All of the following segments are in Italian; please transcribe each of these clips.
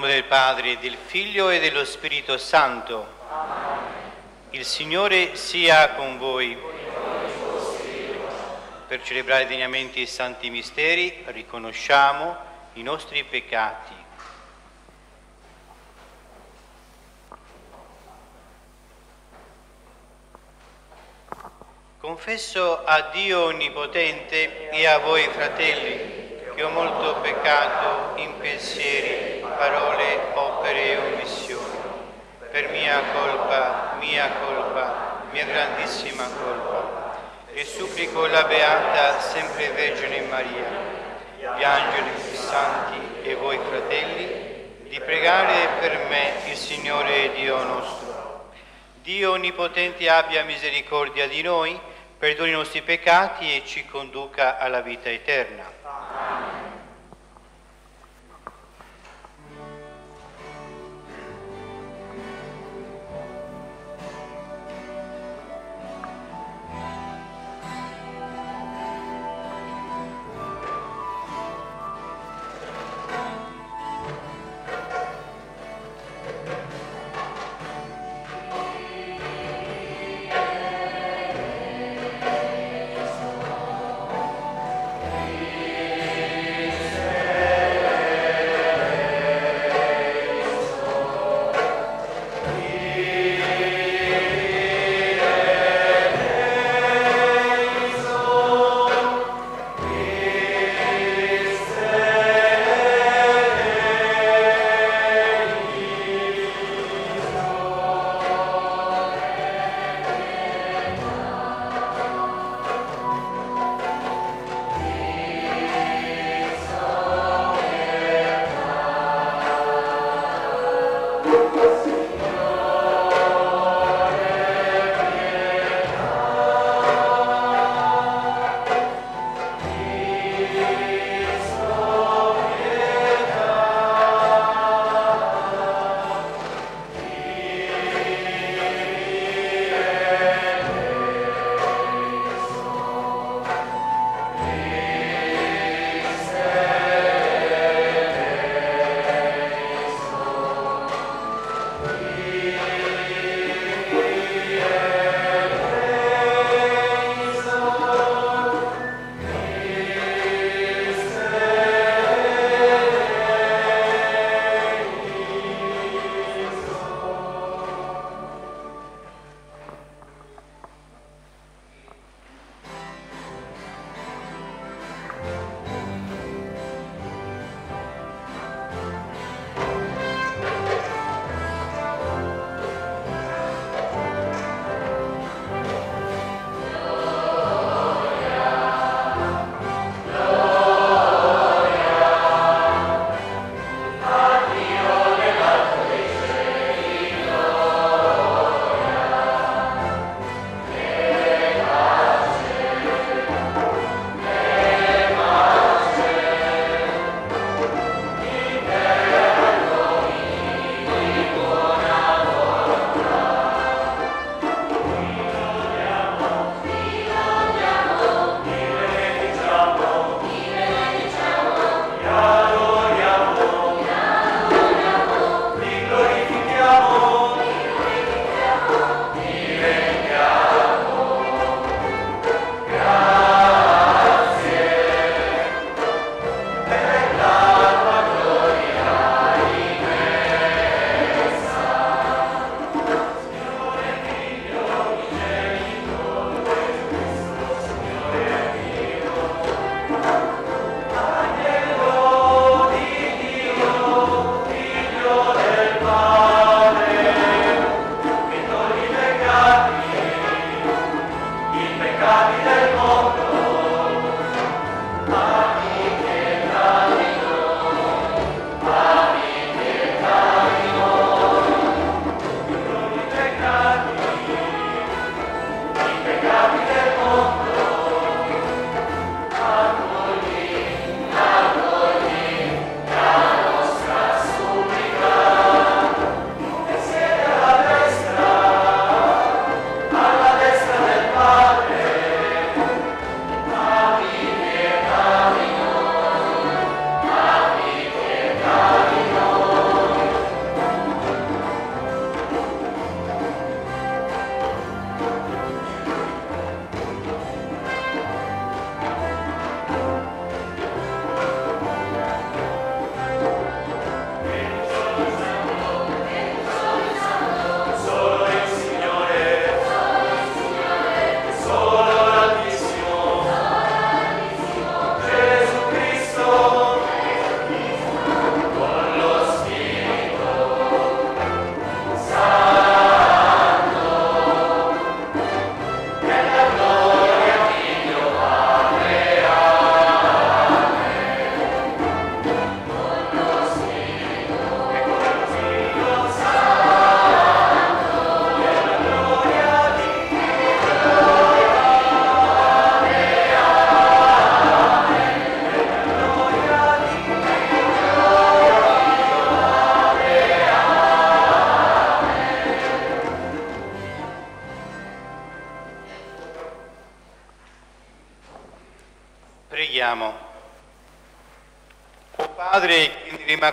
nome del Padre, del Figlio e dello Spirito Santo. Il Signore sia con voi. Per celebrare degnamente i santi misteri riconosciamo i nostri peccati. Confesso a Dio Onnipotente e a voi fratelli che ho molto peccato in pensieri, parole, opere e omissioni. Per mia colpa, mia colpa, mia grandissima colpa. E supplico la Beata sempre Vergine Maria, gli angeli, i santi e voi fratelli, di pregare per me il Signore Dio nostro. Dio Onnipotente abbia misericordia di noi, perdoni i nostri peccati e ci conduca alla vita eterna.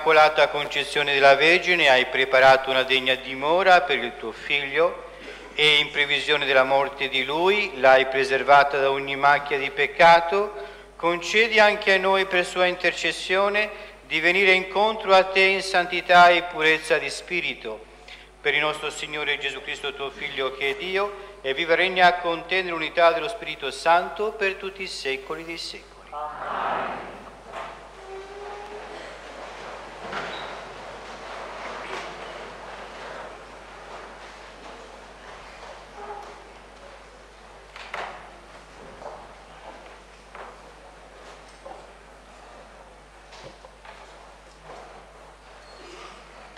Che nell'Immacolata Concezione della Vergine hai preparato una degna dimora per il tuo Figlio e in previsione della morte di Lui l'hai preservata da ogni macchia di peccato, concedi anche a noi per sua intercessione di venire incontro a te in santità e purezza di spirito. Per il nostro Signore Gesù Cristo, tuo Figlio, che è Dio, e vive e regna con te nell'unità dello Spirito Santo per tutti i secoli dei secoli. Amen.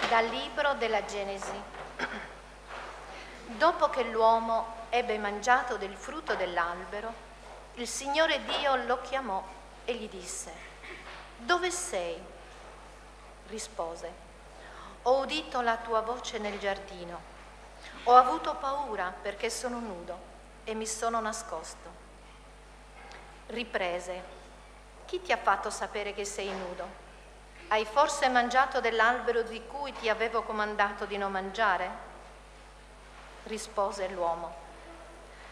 Dal libro della Genesi. Dopo che l'uomo ebbe mangiato del frutto dell'albero, il Signore Dio lo chiamò e gli disse, dove sei? Rispose, ho udito la tua voce nel giardino, ho avuto paura perché sono nudo e mi sono nascosto. Riprese, chi ti ha fatto sapere che sei nudo? Hai forse mangiato dell'albero di cui ti avevo comandato di non mangiare? rispose l'uomo.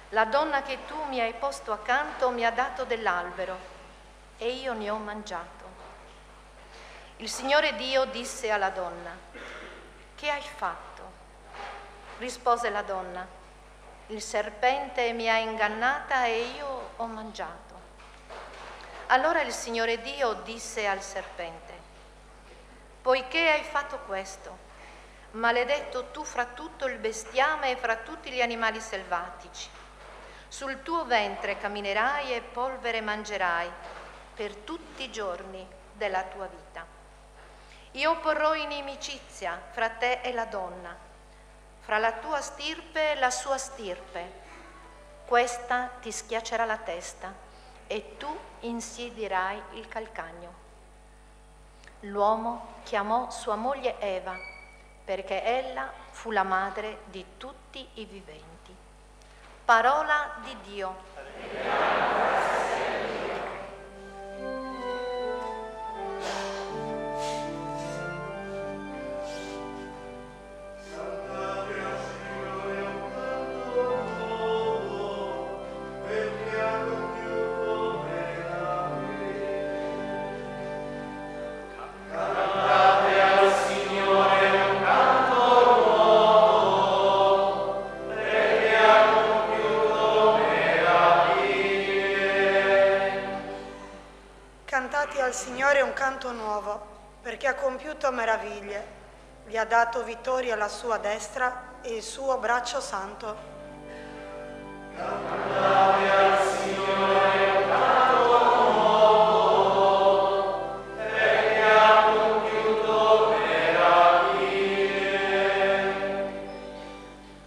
La donna che tu mi hai posto accanto mi ha dato dell'albero e io ne ho mangiato. Il Signore Dio disse alla donna, che hai fatto? Rispose la donna, il serpente mi ha ingannata e io ho mangiato. Allora il Signore Dio disse al serpente, poiché hai fatto questo, maledetto tu fra tutto il bestiame e fra tutti gli animali selvatici. Sul tuo ventre camminerai e polvere mangerai per tutti i giorni della tua vita. Io porrò inimicizia fra te e la donna, fra la tua stirpe e la sua stirpe. Questa ti schiaccerà la testa e tu insidirai il calcagno. L'uomo chiamò sua moglie Eva perché ella fu la madre di tutti i viventi. Parola di Dio. canto Ha dato vittoria alla sua destra e il suo braccio santo.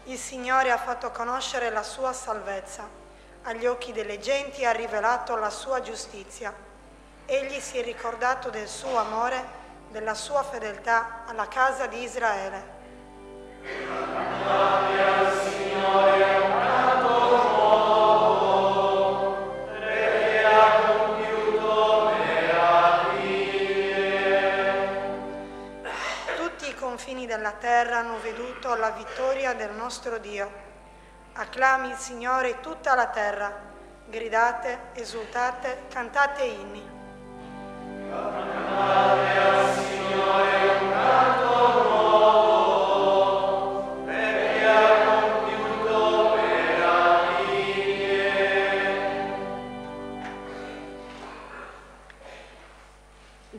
Il Signore ha fatto conoscere la sua salvezza. Agli occhi delle genti ha rivelato la sua giustizia egli si è ricordato del suo amore, della sua fedeltà alla casa di Israele. Tutti i confini della terra hanno veduto la vittoria del nostro Dio. Acclami il Signore tutta la terra, gridate, esultate, cantate inni.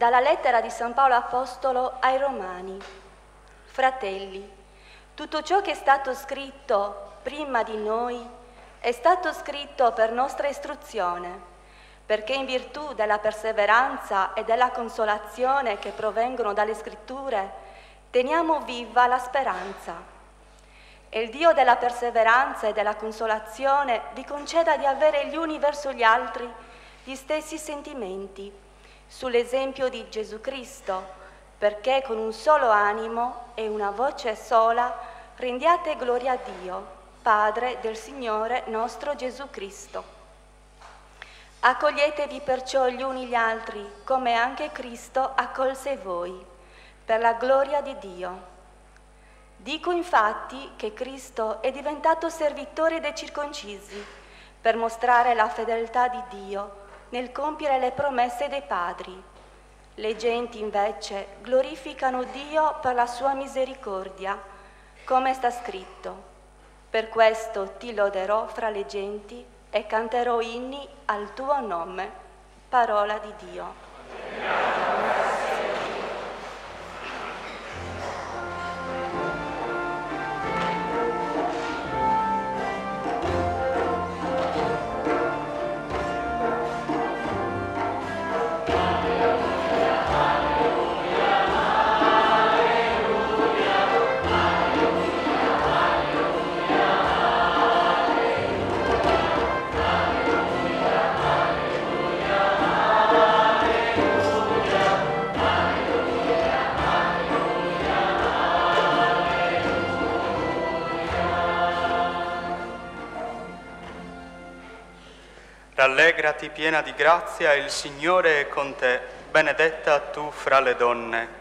Dalla lettera di San Paolo Apostolo ai Romani. Fratelli, tutto ciò che è stato scritto prima di noi è stato scritto per nostra istruzione perché in virtù della perseveranza e della consolazione che provengono dalle scritture teniamo viva la speranza. E il Dio della perseveranza e della consolazione vi conceda di avere gli uni verso gli altri gli stessi sentimenti, sull'esempio di Gesù Cristo, perché con un solo animo e una voce sola rendiate gloria a Dio, Padre del Signore nostro Gesù Cristo Accoglietevi perciò gli uni gli altri, come anche Cristo accolse voi, per la gloria di Dio. Dico infatti che Cristo è diventato servitore dei circoncisi per mostrare la fedeltà di Dio nel compiere le promesse dei padri. Le genti invece glorificano Dio per la sua misericordia, come sta scritto. Per questo ti loderò fra le genti e canterò inni al tuo nome. Parola di Dio. Rallegrati piena di grazia, il Signore è con te, benedetta tu fra le donne.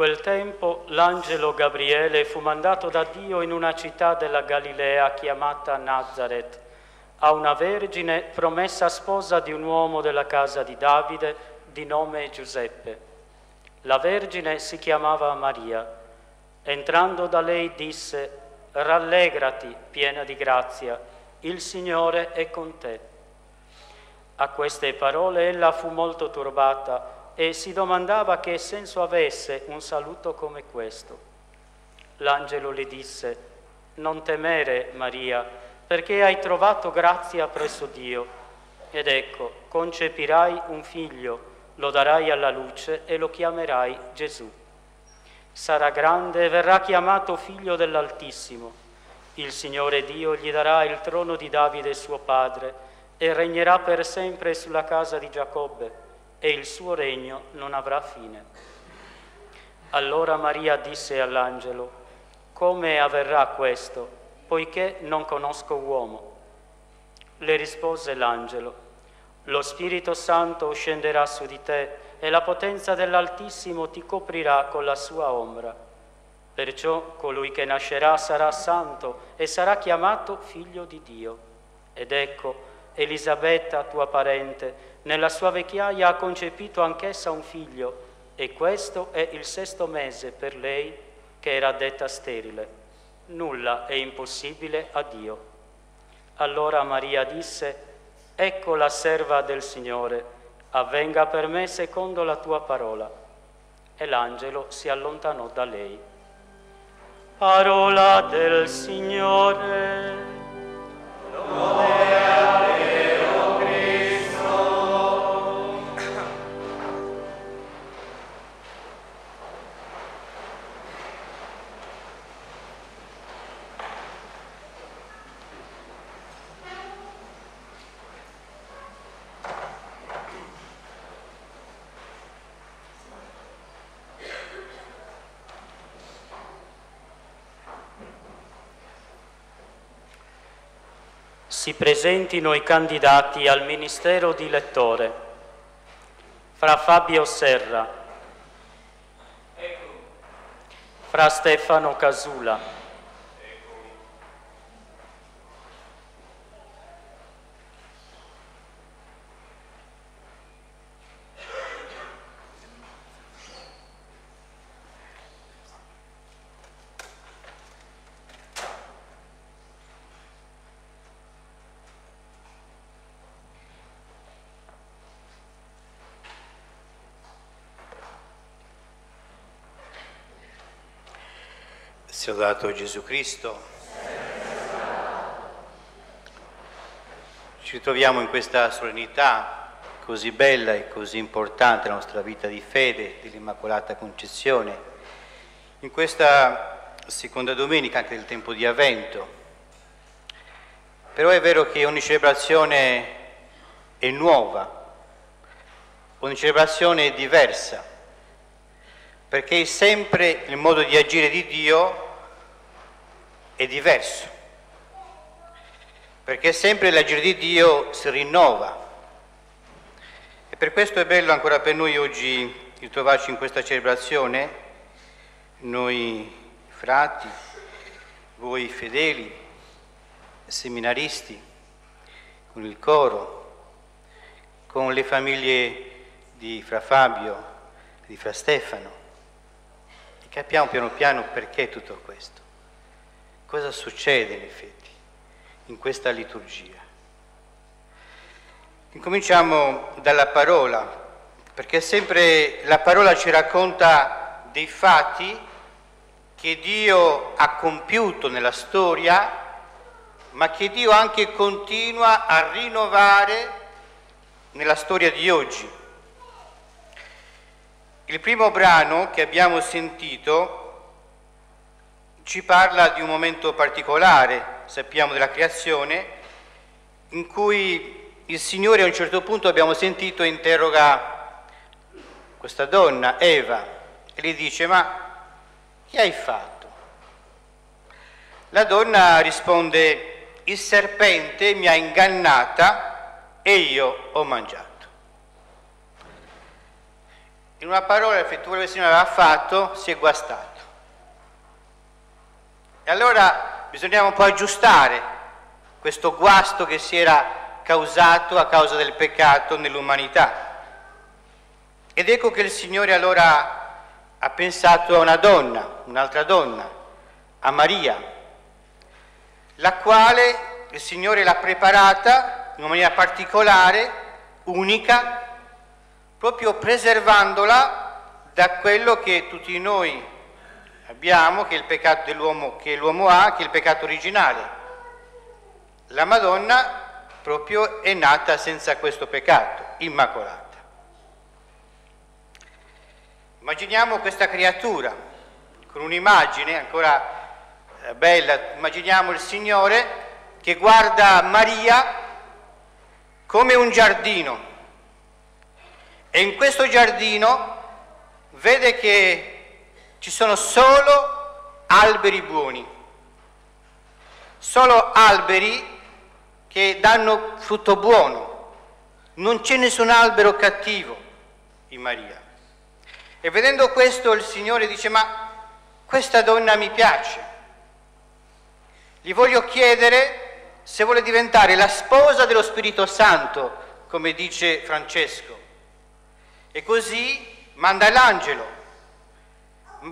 quel tempo l'angelo Gabriele fu mandato da Dio in una città della Galilea chiamata Nazareth, a una vergine promessa sposa di un uomo della casa di Davide di nome Giuseppe. La vergine si chiamava Maria. Entrando da lei disse, Rallegrati, piena di grazia, il Signore è con te. A queste parole ella fu molto turbata e si domandava che senso avesse un saluto come questo. L'angelo le disse, non temere Maria, perché hai trovato grazia presso Dio. Ed ecco, concepirai un figlio, lo darai alla luce e lo chiamerai Gesù. Sarà grande e verrà chiamato figlio dell'Altissimo. Il Signore Dio gli darà il trono di Davide suo padre e regnerà per sempre sulla casa di Giacobbe e il suo regno non avrà fine. Allora Maria disse all'angelo, come avverrà questo, poiché non conosco uomo? Le rispose l'angelo, lo Spirito Santo scenderà su di te e la potenza dell'Altissimo ti coprirà con la sua ombra. Perciò colui che nascerà sarà santo e sarà chiamato figlio di Dio. Ed ecco, Elisabetta, tua parente, nella sua vecchiaia ha concepito anch'essa un figlio e questo è il sesto mese per lei che era detta sterile. Nulla è impossibile a Dio. Allora Maria disse, ecco la serva del Signore, avvenga per me secondo la tua parola. E l'angelo si allontanò da lei. Parola del Signore. Lode presentino i candidati al Ministero di Lettore. Fra Fabio Serra, Fra Stefano Casula, Sia dato Gesù Cristo. Ci ritroviamo in questa solennità così bella e così importante nella nostra vita di fede dell'Immacolata Concezione, in questa seconda domenica anche del tempo di Avvento. Però è vero che ogni celebrazione è nuova, ogni celebrazione è diversa, perché sempre il modo di agire di Dio è diverso, perché sempre l'agire di Dio si rinnova. E per questo è bello ancora per noi oggi ritrovarci in questa celebrazione, noi frati, voi fedeli, seminaristi, con il coro, con le famiglie di Fra Fabio, di Fra Stefano, e capiamo piano piano perché tutto questo. Cosa succede in effetti in questa liturgia? Incominciamo dalla parola, perché sempre la parola ci racconta dei fatti che Dio ha compiuto nella storia, ma che Dio anche continua a rinnovare nella storia di oggi. Il primo brano che abbiamo sentito ci parla di un momento particolare, sappiamo della creazione, in cui il Signore a un certo punto abbiamo sentito interroga questa donna, Eva, e gli dice ma che hai fatto? La donna risponde il serpente mi ha ingannata e io ho mangiato. In una parola l'effettuato che il Signore aveva fatto si è guastato. E allora bisognava un po' aggiustare questo guasto che si era causato a causa del peccato nell'umanità. Ed ecco che il Signore allora ha pensato a una donna, un'altra donna, a Maria, la quale il Signore l'ha preparata in una maniera particolare, unica, proprio preservandola da quello che tutti noi abbiamo, che il peccato dell'uomo che l'uomo ha, che è il peccato originale. La Madonna proprio è nata senza questo peccato, immacolata. Immaginiamo questa creatura con un'immagine ancora eh, bella, immaginiamo il Signore che guarda Maria come un giardino e in questo giardino vede che ci sono solo alberi buoni, solo alberi che danno frutto buono, non c'è nessun albero cattivo in Maria. E vedendo questo il Signore dice ma questa donna mi piace, gli voglio chiedere se vuole diventare la sposa dello Spirito Santo, come dice Francesco. E così manda l'angelo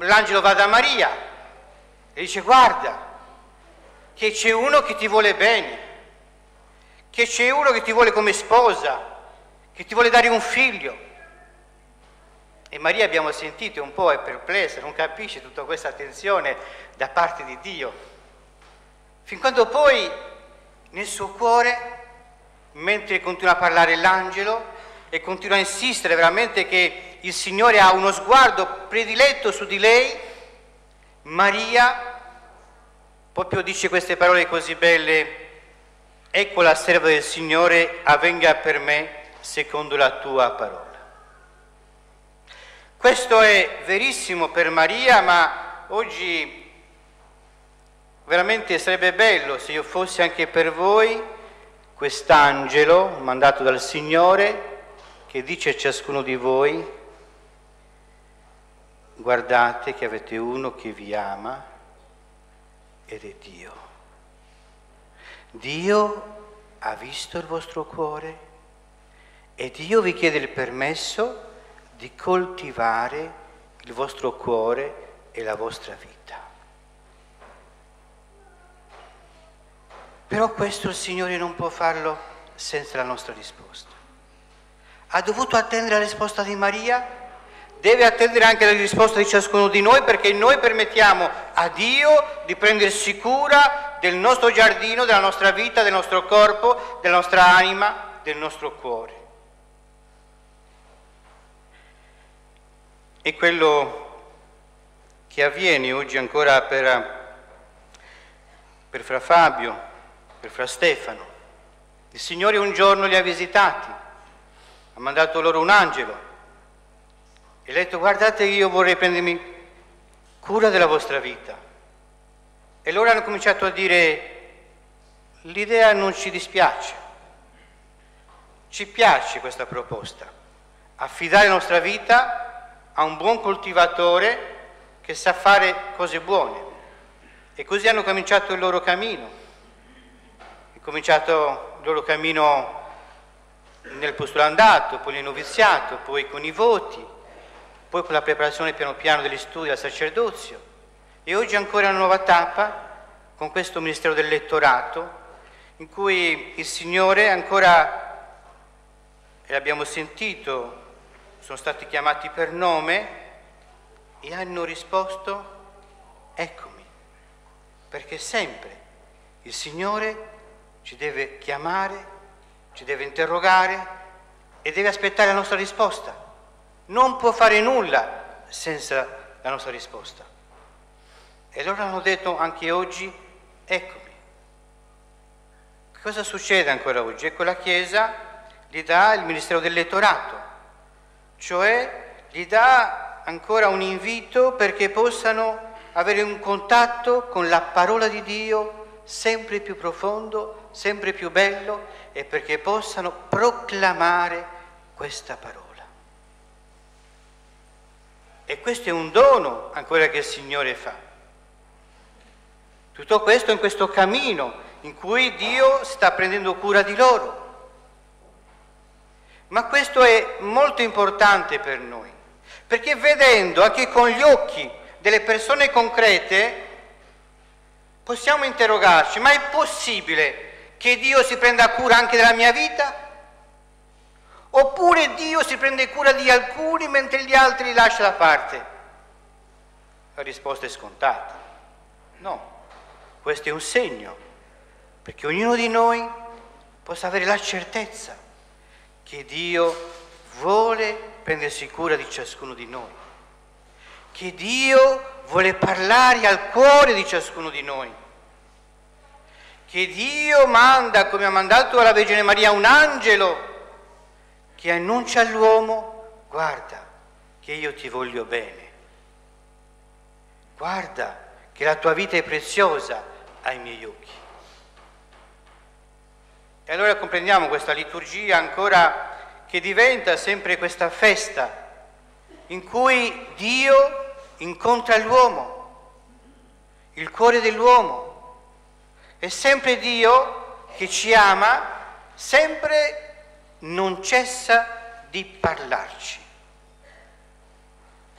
l'angelo va da Maria e dice guarda che c'è uno che ti vuole bene, che c'è uno che ti vuole come sposa, che ti vuole dare un figlio. E Maria abbiamo sentito un po' è perplessa, non capisce tutta questa attenzione da parte di Dio. Fin quando poi nel suo cuore, mentre continua a parlare l'angelo e continua a insistere veramente che il Signore ha uno sguardo prediletto su di lei, Maria proprio dice queste parole così belle, ecco la serva del Signore, avvenga per me secondo la tua parola. Questo è verissimo per Maria, ma oggi veramente sarebbe bello se io fossi anche per voi quest'angelo mandato dal Signore che dice a ciascuno di voi, guardate che avete uno che vi ama ed è Dio. Dio ha visto il vostro cuore e Dio vi chiede il permesso di coltivare il vostro cuore e la vostra vita. Però questo il Signore non può farlo senza la nostra risposta. Ha dovuto attendere la risposta di Maria deve attendere anche la risposta di ciascuno di noi perché noi permettiamo a Dio di prendersi cura del nostro giardino, della nostra vita, del nostro corpo, della nostra anima, del nostro cuore. E quello che avviene oggi ancora per, per Fra Fabio, per Fra Stefano. Il Signore un giorno li ha visitati, ha mandato loro un angelo e ha detto guardate io vorrei prendermi cura della vostra vita. E loro hanno cominciato a dire l'idea non ci dispiace, ci piace questa proposta, affidare la nostra vita a un buon coltivatore che sa fare cose buone. E così hanno cominciato il loro cammino. È cominciato il loro cammino nel postulandato, poi nel noviziato, poi con i voti, poi con la preparazione piano piano degli studi al sacerdozio. E oggi ancora una nuova tappa con questo ministero del lettorato in cui il Signore ancora, e l'abbiamo sentito, sono stati chiamati per nome e hanno risposto eccomi, perché sempre il Signore ci deve chiamare, ci deve interrogare e deve aspettare la nostra risposta non può fare nulla senza la nostra risposta. E loro hanno detto anche oggi, eccomi. Cosa succede ancora oggi? Ecco la Chiesa gli dà il ministero del lettorato, cioè gli dà ancora un invito perché possano avere un contatto con la parola di Dio sempre più profondo, sempre più bello e perché possano proclamare questa parola. E questo è un dono ancora che il Signore fa. Tutto questo in questo cammino in cui Dio sta prendendo cura di loro. Ma questo è molto importante per noi, perché vedendo anche con gli occhi delle persone concrete, possiamo interrogarci, ma è possibile che Dio si prenda cura anche della mia vita? Oppure Dio si prende cura di alcuni mentre gli altri li lascia da parte? La risposta è scontata. No, questo è un segno, perché ognuno di noi possa avere la certezza che Dio vuole prendersi cura di ciascuno di noi, che Dio vuole parlare al cuore di ciascuno di noi, che Dio manda, come ha mandato alla Vergine Maria, un angelo che annuncia all'uomo, guarda che io ti voglio bene, guarda che la tua vita è preziosa ai miei occhi. E allora comprendiamo questa liturgia ancora che diventa sempre questa festa in cui Dio incontra l'uomo, il cuore dell'uomo. È sempre Dio che ci ama, sempre non cessa di parlarci,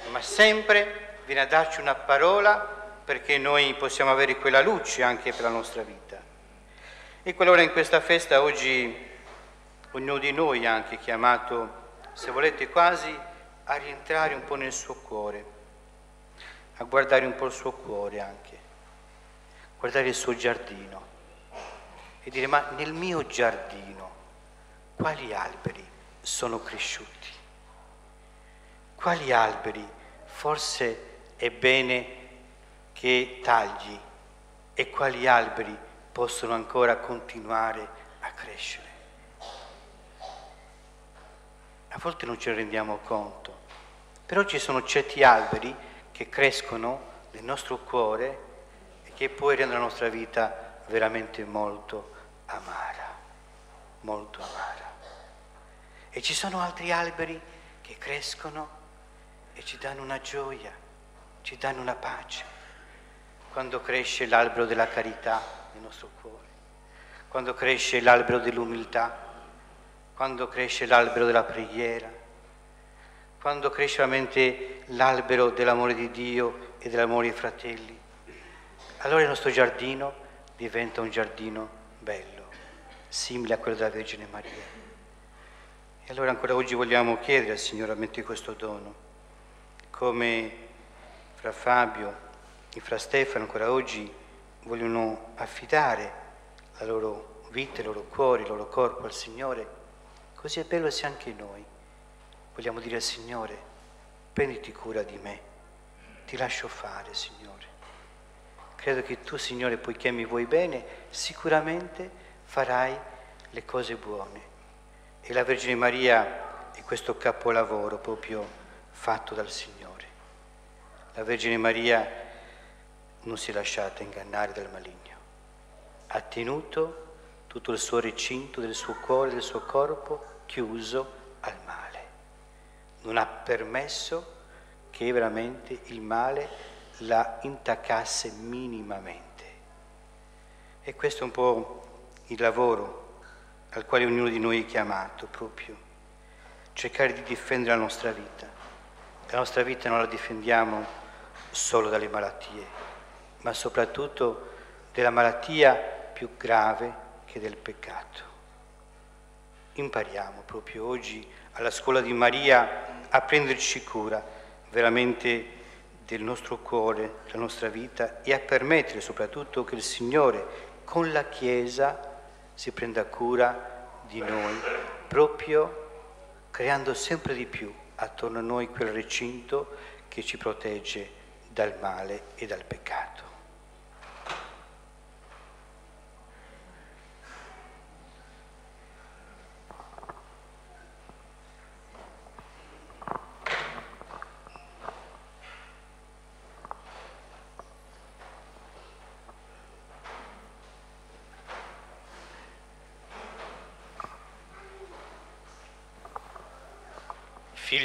ma sempre viene a darci una parola perché noi possiamo avere quella luce anche per la nostra vita. E qualora in questa festa oggi ognuno di noi ha anche chiamato, se volete quasi, a rientrare un po' nel suo cuore, a guardare un po' il suo cuore anche, guardare il suo giardino e dire ma nel mio giardino quali alberi sono cresciuti? Quali alberi forse è bene che tagli e quali alberi possono ancora continuare a crescere? A volte non ce ne rendiamo conto, però ci sono certi alberi che crescono nel nostro cuore e che poi rendono la nostra vita veramente molto amara, molto amara. E ci sono altri alberi che crescono e ci danno una gioia, ci danno una pace. Quando cresce l'albero della carità nel nostro cuore, quando cresce l'albero dell'umiltà, quando cresce l'albero della preghiera, quando cresce veramente l'albero dell'amore di Dio e dell'amore ai fratelli, allora il nostro giardino diventa un giardino bello, simile a quello della Vergine Maria. E allora ancora oggi vogliamo chiedere al Signore mettere questo dono, come fra Fabio e fra Stefano ancora oggi vogliono affidare la loro vita, i loro cuori, il loro corpo al Signore, così è bello sia anche noi. Vogliamo dire al Signore, prenditi cura di me, ti lascio fare, Signore. Credo che tu, Signore, poiché mi vuoi bene, sicuramente farai le cose buone. E la Vergine Maria è questo capolavoro proprio fatto dal Signore. La Vergine Maria non si è lasciata ingannare dal maligno, ha tenuto tutto il suo recinto del suo cuore, del suo corpo chiuso al male. Non ha permesso che veramente il male la intaccasse minimamente. E questo è un po' il lavoro al quale ognuno di noi è chiamato proprio, cercare di difendere la nostra vita. La nostra vita non la difendiamo solo dalle malattie, ma soprattutto della malattia più grave che del peccato. Impariamo proprio oggi alla scuola di Maria a prenderci cura veramente del nostro cuore, della nostra vita e a permettere soprattutto che il Signore con la Chiesa si prenda cura di noi, proprio creando sempre di più attorno a noi quel recinto che ci protegge dal male e dal peccato.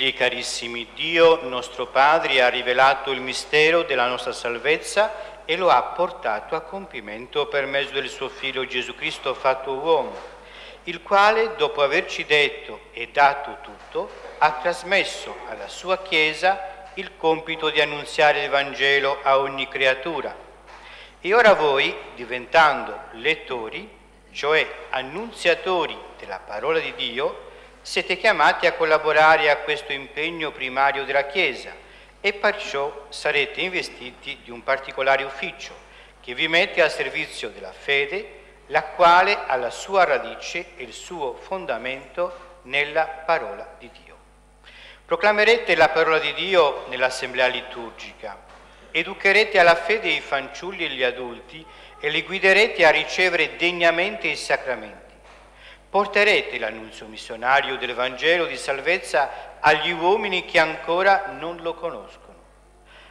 Figli carissimi, Dio nostro Padre ha rivelato il mistero della nostra salvezza e lo ha portato a compimento per mezzo del suo Figlio Gesù Cristo fatto uomo, il quale, dopo averci detto e dato tutto, ha trasmesso alla sua Chiesa il compito di annunziare il Vangelo a ogni creatura. E ora voi, diventando lettori, cioè annunziatori della parola di Dio, siete chiamati a collaborare a questo impegno primario della Chiesa e perciò sarete investiti di un particolare ufficio che vi mette al servizio della fede, la quale ha la sua radice e il suo fondamento nella parola di Dio. Proclamerete la parola di Dio nell'assemblea liturgica, educherete alla fede i fanciulli e gli adulti e li guiderete a ricevere degnamente i sacramenti porterete l'annunzio missionario del Vangelo di salvezza agli uomini che ancora non lo conoscono.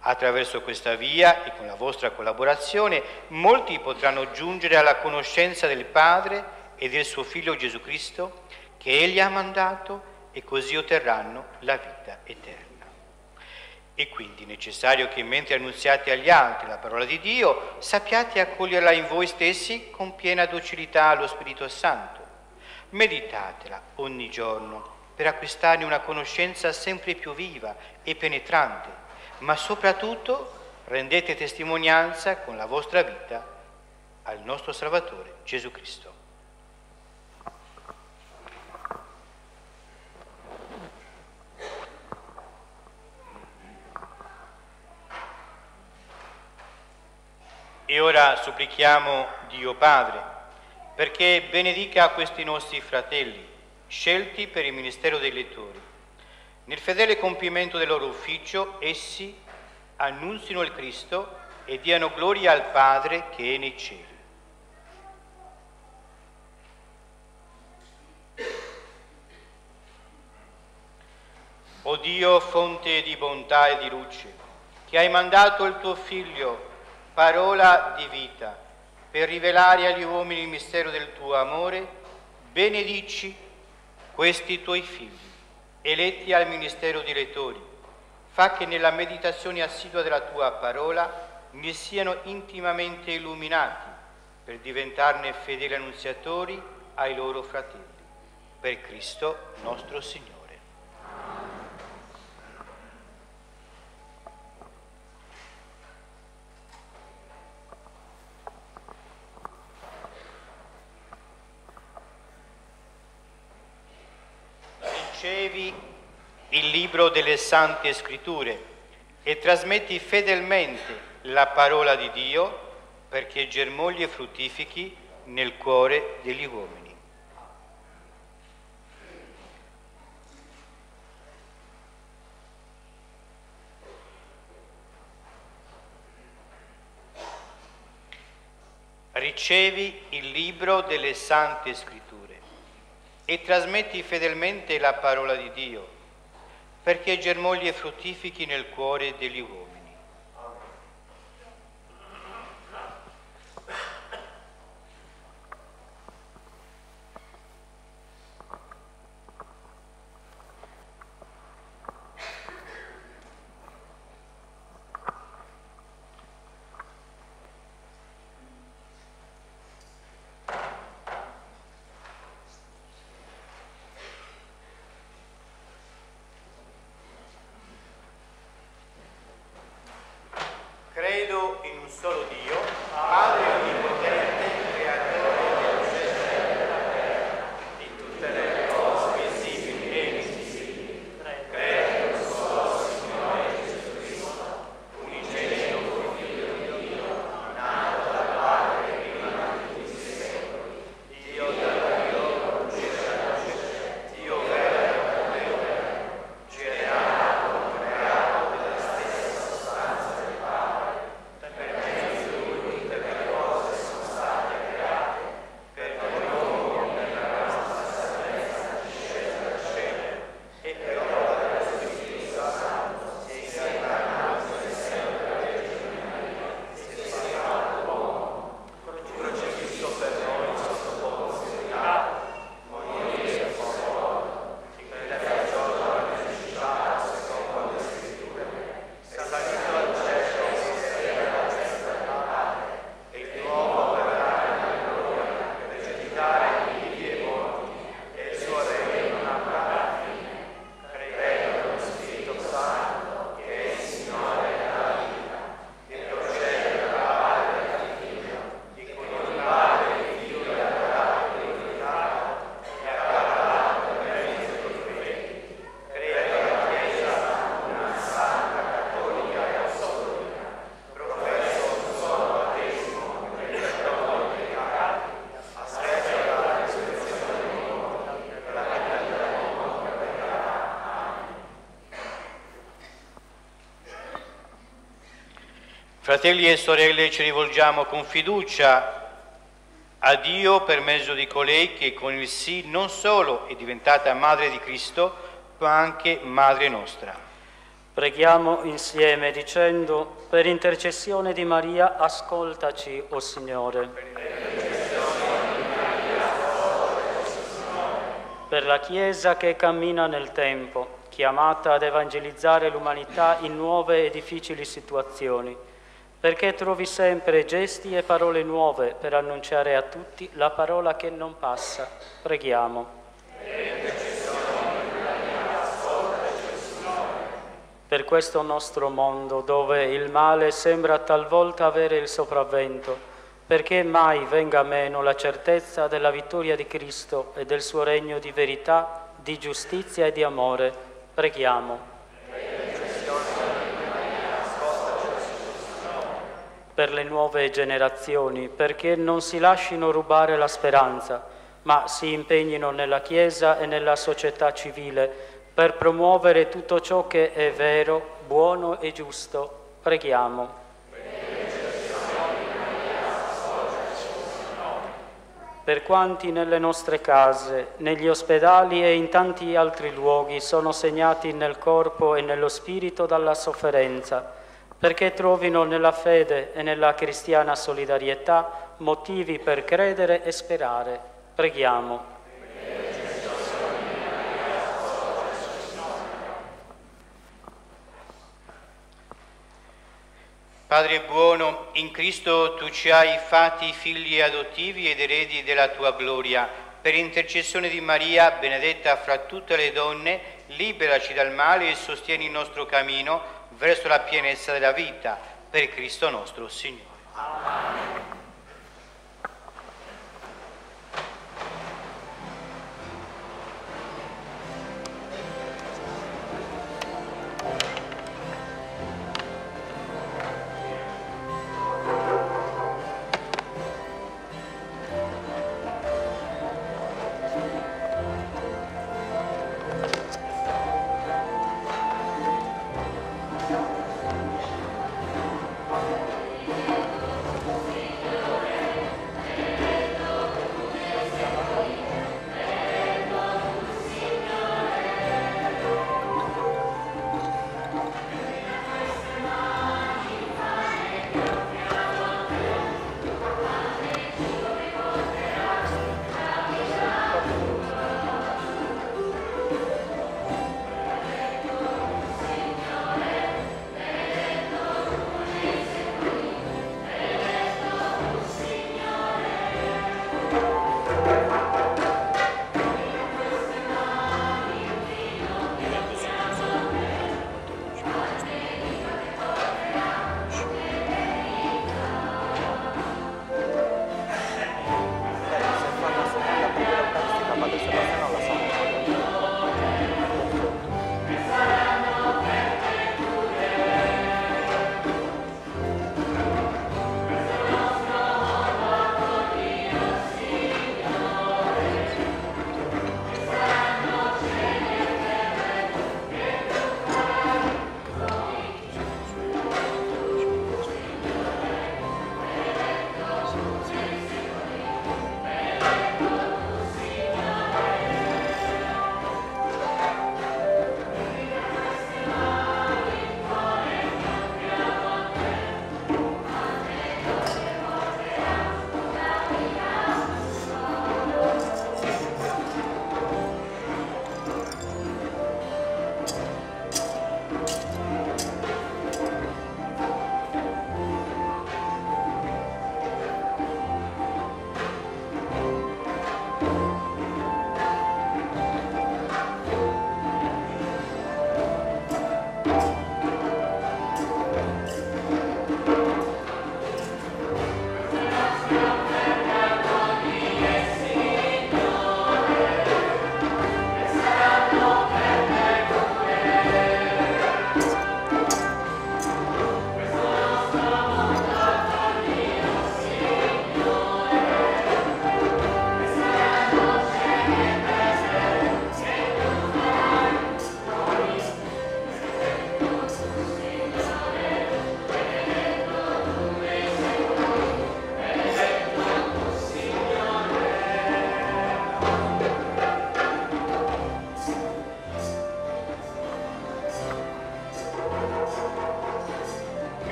Attraverso questa via e con la vostra collaborazione molti potranno giungere alla conoscenza del Padre e del suo Figlio Gesù Cristo che Egli ha mandato e così otterranno la vita eterna. È quindi necessario che mentre annunziate agli altri la parola di Dio, sappiate accoglierla in voi stessi con piena docilità allo Spirito Santo Meditatela ogni giorno per acquistarne una conoscenza sempre più viva e penetrante, ma soprattutto rendete testimonianza con la vostra vita al nostro Salvatore Gesù Cristo. E ora supplichiamo Dio Padre perché benedica questi nostri fratelli, scelti per il ministero dei lettori. Nel fedele compimento del loro ufficio, essi annunzino il Cristo e diano gloria al Padre che è nei cieli. O Dio, fonte di bontà e di luce, che hai mandato il tuo Figlio, parola di vita, per rivelare agli uomini il mistero del tuo amore, benedici questi tuoi figli, eletti al ministero di lettori. Fa che nella meditazione assidua della tua parola ne siano intimamente illuminati per diventarne fedeli annunziatori ai loro fratelli. Per Cristo nostro Signore. Ricevi il libro delle Sante Scritture, e trasmetti fedelmente la parola di Dio perché germogli e fruttifichi nel cuore degli uomini. ricevi il libro delle sante scritture e trasmetti fedelmente la parola di Dio, perché germogli e fruttifichi nel cuore degli uomini. Fratelli e sorelle, ci rivolgiamo con fiducia a Dio per mezzo di colei che con il sì non solo è diventata madre di Cristo, ma anche madre nostra. Preghiamo insieme dicendo, per intercessione di Maria, ascoltaci, o oh Signore. Per la Chiesa che cammina nel tempo, chiamata ad evangelizzare l'umanità in nuove e difficili situazioni, perché trovi sempre gesti e parole nuove per annunciare a tutti la parola che non passa. Preghiamo. Per questo nostro mondo, dove il male sembra talvolta avere il sopravvento, perché mai venga meno la certezza della vittoria di Cristo e del suo regno di verità, di giustizia e di amore, preghiamo. Per le nuove generazioni, perché non si lasciino rubare la speranza, ma si impegnino nella Chiesa e nella società civile per promuovere tutto ciò che è vero, buono e giusto. Preghiamo. Per quanti nelle nostre case, negli ospedali e in tanti altri luoghi sono segnati nel corpo e nello spirito dalla sofferenza, perché trovino nella fede e nella cristiana solidarietà motivi per credere e sperare. Preghiamo. Padre buono, in Cristo tu ci hai fatti figli adottivi ed eredi della tua gloria. Per intercessione di Maria, benedetta fra tutte le donne, liberaci dal male e sostieni il nostro cammino verso la pienezza della vita per Cristo nostro Signore. Amen.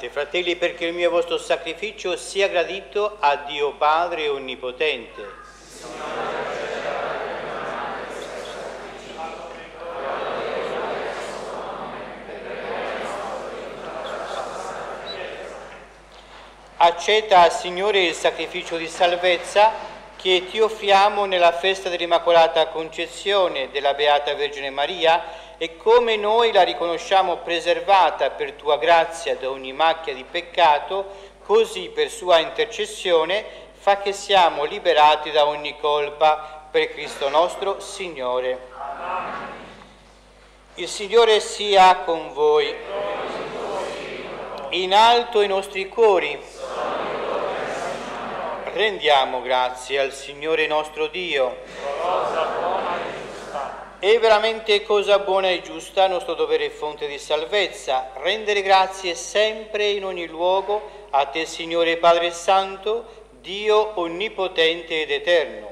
Pregate, fratelli, perché il mio vostro sacrificio sia gradito a Dio Padre Onnipotente. Accetta, Signore, il sacrificio di salvezza che ti offriamo nella festa dell'Immacolata Concezione della Beata Vergine Maria come noi la riconosciamo preservata per tua grazia da ogni macchia di peccato, così per sua intercessione fa che siamo liberati da ogni colpa per Cristo nostro Signore. Il Signore sia con voi. In alto i nostri cuori rendiamo grazie al Signore nostro Dio. È veramente cosa buona e giusta, nostro dovere e fonte di salvezza, rendere grazie sempre in ogni luogo a te, Signore Padre Santo, Dio onnipotente ed eterno.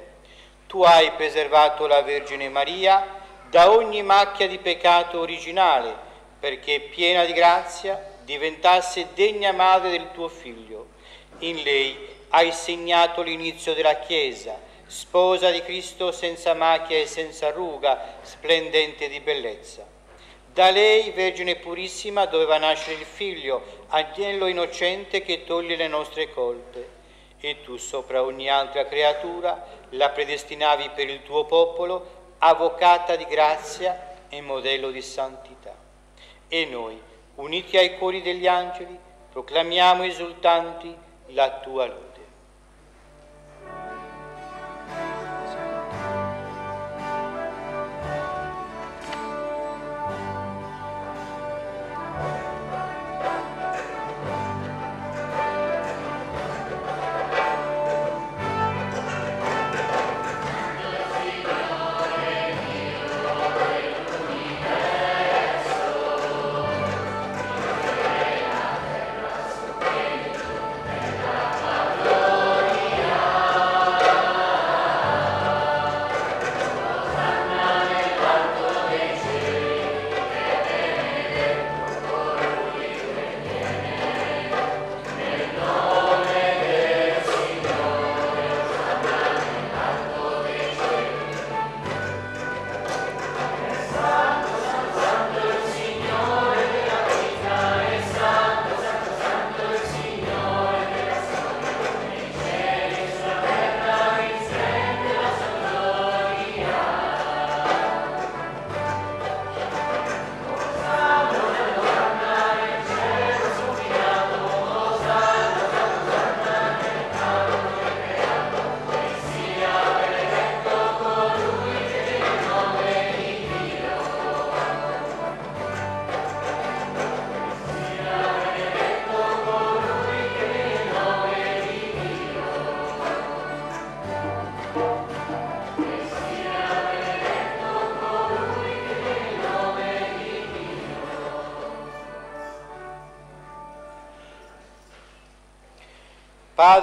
Tu hai preservato la Vergine Maria da ogni macchia di peccato originale, perché piena di grazia diventasse degna madre del tuo Figlio. In lei hai segnato l'inizio della Chiesa, sposa di Cristo senza macchia e senza ruga, splendente di bellezza. Da lei, Vergine purissima, doveva nascere il Figlio, agnello innocente che toglie le nostre colpe. E tu sopra ogni altra creatura la predestinavi per il tuo popolo, avvocata di grazia e modello di santità. E noi, uniti ai cuori degli angeli, proclamiamo esultanti la tua luce.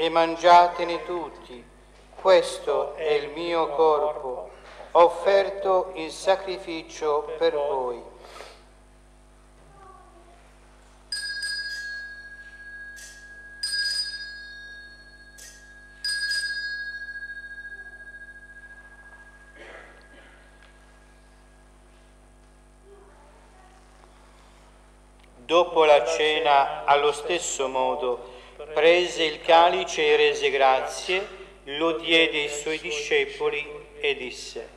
e mangiatene tutti. Questo è il mio corpo, offerto in sacrificio per voi. Dopo la cena, allo stesso modo, prese il calice e rese grazie, lo diede ai suoi discepoli e disse,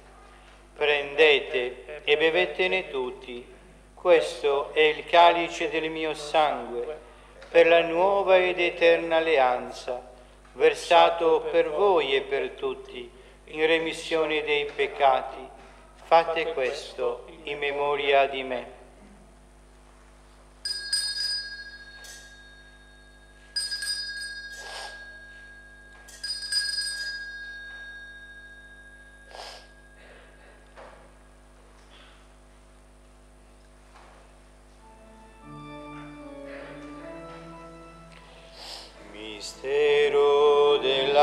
prendete e bevetene tutti, questo è il calice del mio sangue, per la nuova ed eterna alleanza, versato per voi e per tutti, in remissione dei peccati. Fate questo in memoria di me.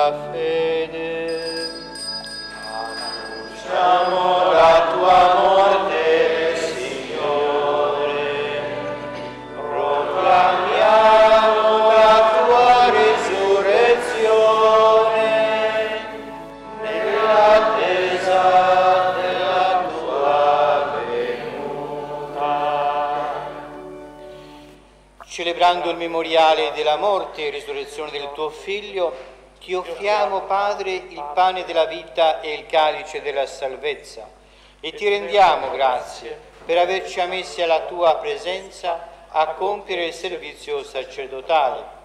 Nella fede. Annunciamo la tua morte, Signore, proclamiamo la tua risurrezione nell'attesa della tua venuta. Celebrando il memoriale della morte e risurrezione del tuo Figlio, ti offriamo, Padre, il pane della vita e il calice della salvezza e ti rendiamo grazie per averci ammessi alla tua presenza a compiere il servizio sacerdotale.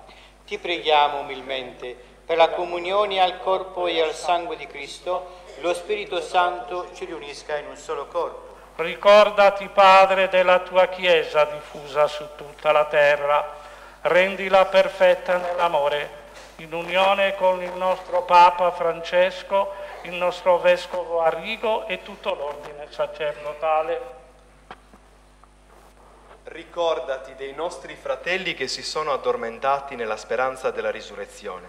Ti preghiamo umilmente per la comunione al corpo e al sangue di Cristo, lo Spirito Santo ci riunisca in un solo corpo. Ricordati, Padre, della tua Chiesa diffusa su tutta la terra, rendila perfetta nell'amore, in unione con il nostro Papa Francesco, il nostro Vescovo Arrigo e tutto l'ordine sacerdotale. Ricordati dei nostri fratelli che si sono addormentati nella speranza della risurrezione,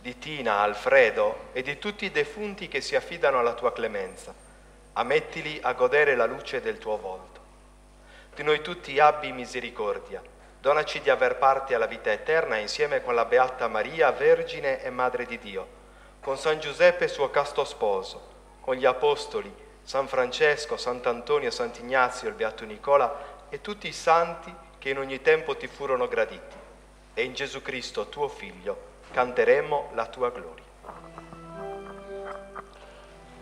di Tina, Alfredo e di tutti i defunti che si affidano alla tua clemenza. Ammettili a godere la luce del tuo volto. Di noi tutti abbi misericordia. Donaci di aver parte alla vita eterna insieme con la Beata Maria, Vergine e Madre di Dio, con San Giuseppe suo casto sposo, con gli Apostoli, San Francesco, Sant'Antonio, Sant'Ignazio, il Beato Nicola e tutti i santi che in ogni tempo ti furono graditi. E in Gesù Cristo, tuo Figlio, canteremo la tua gloria.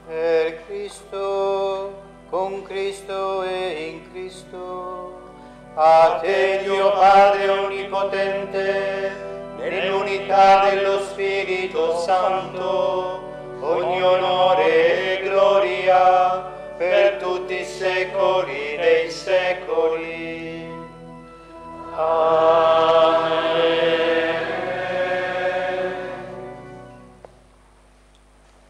Per Cristo, con Cristo e in Cristo, a te Dio Padre Onnipotente, nell'unità dello Spirito Santo, ogni onore e gloria per tutti i secoli dei secoli. Amen.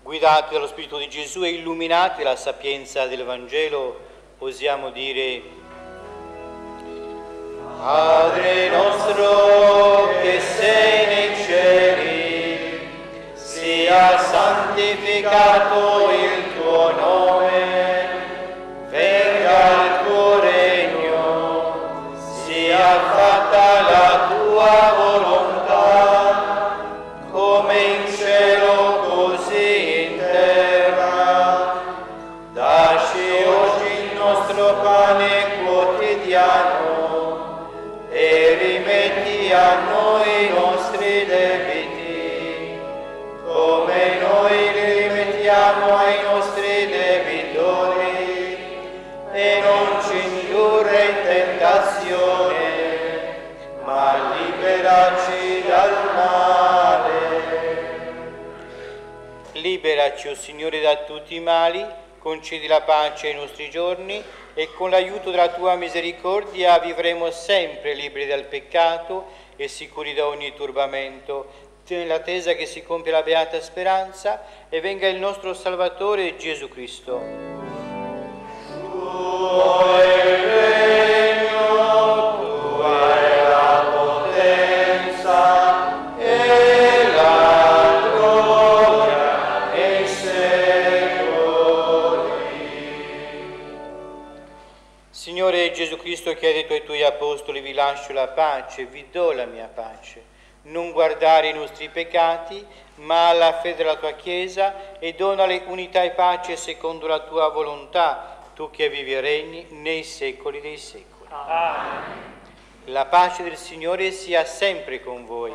Guidati dallo Spirito di Gesù e illuminati dalla sapienza del Vangelo, osiamo dire Padre nostro che sei nei cieli, sia santificato il tuo nome, Liberaci, o Signore, da tutti i mali, concedi la pace ai nostri giorni e con l'aiuto della tua misericordia vivremo sempre liberi dal peccato e sicuri da ogni turbamento, nell'attesa che si compia la beata speranza e venga il nostro Salvatore Gesù Cristo. Cristo che hai detto ai tuoi apostoli vi lascio la pace, vi do la mia pace. Non guardare i nostri peccati, ma la fede della tua Chiesa e donale unità e pace secondo la tua volontà, tu che vivi e regni nei secoli dei secoli. La pace del Signore sia sempre con voi.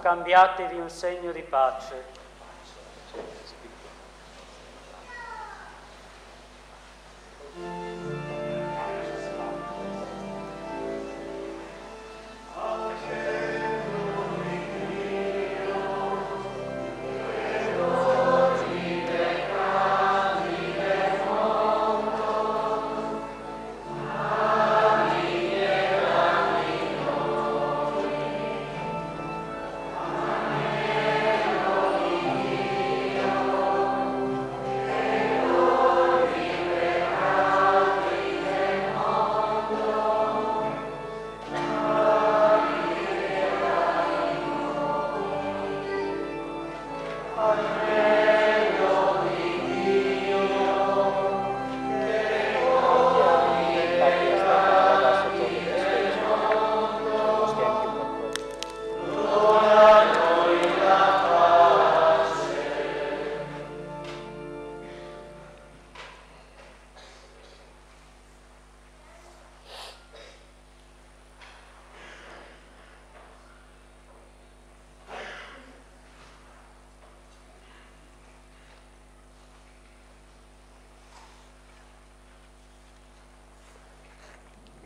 Scambiatevi un segno di pace.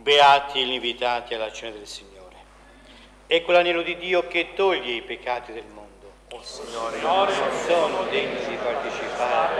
Beati gli invitati alla cena del Signore. Ecco l'anello di Dio che toglie i peccati del mondo. Oh Signore, non sono degno di partecipare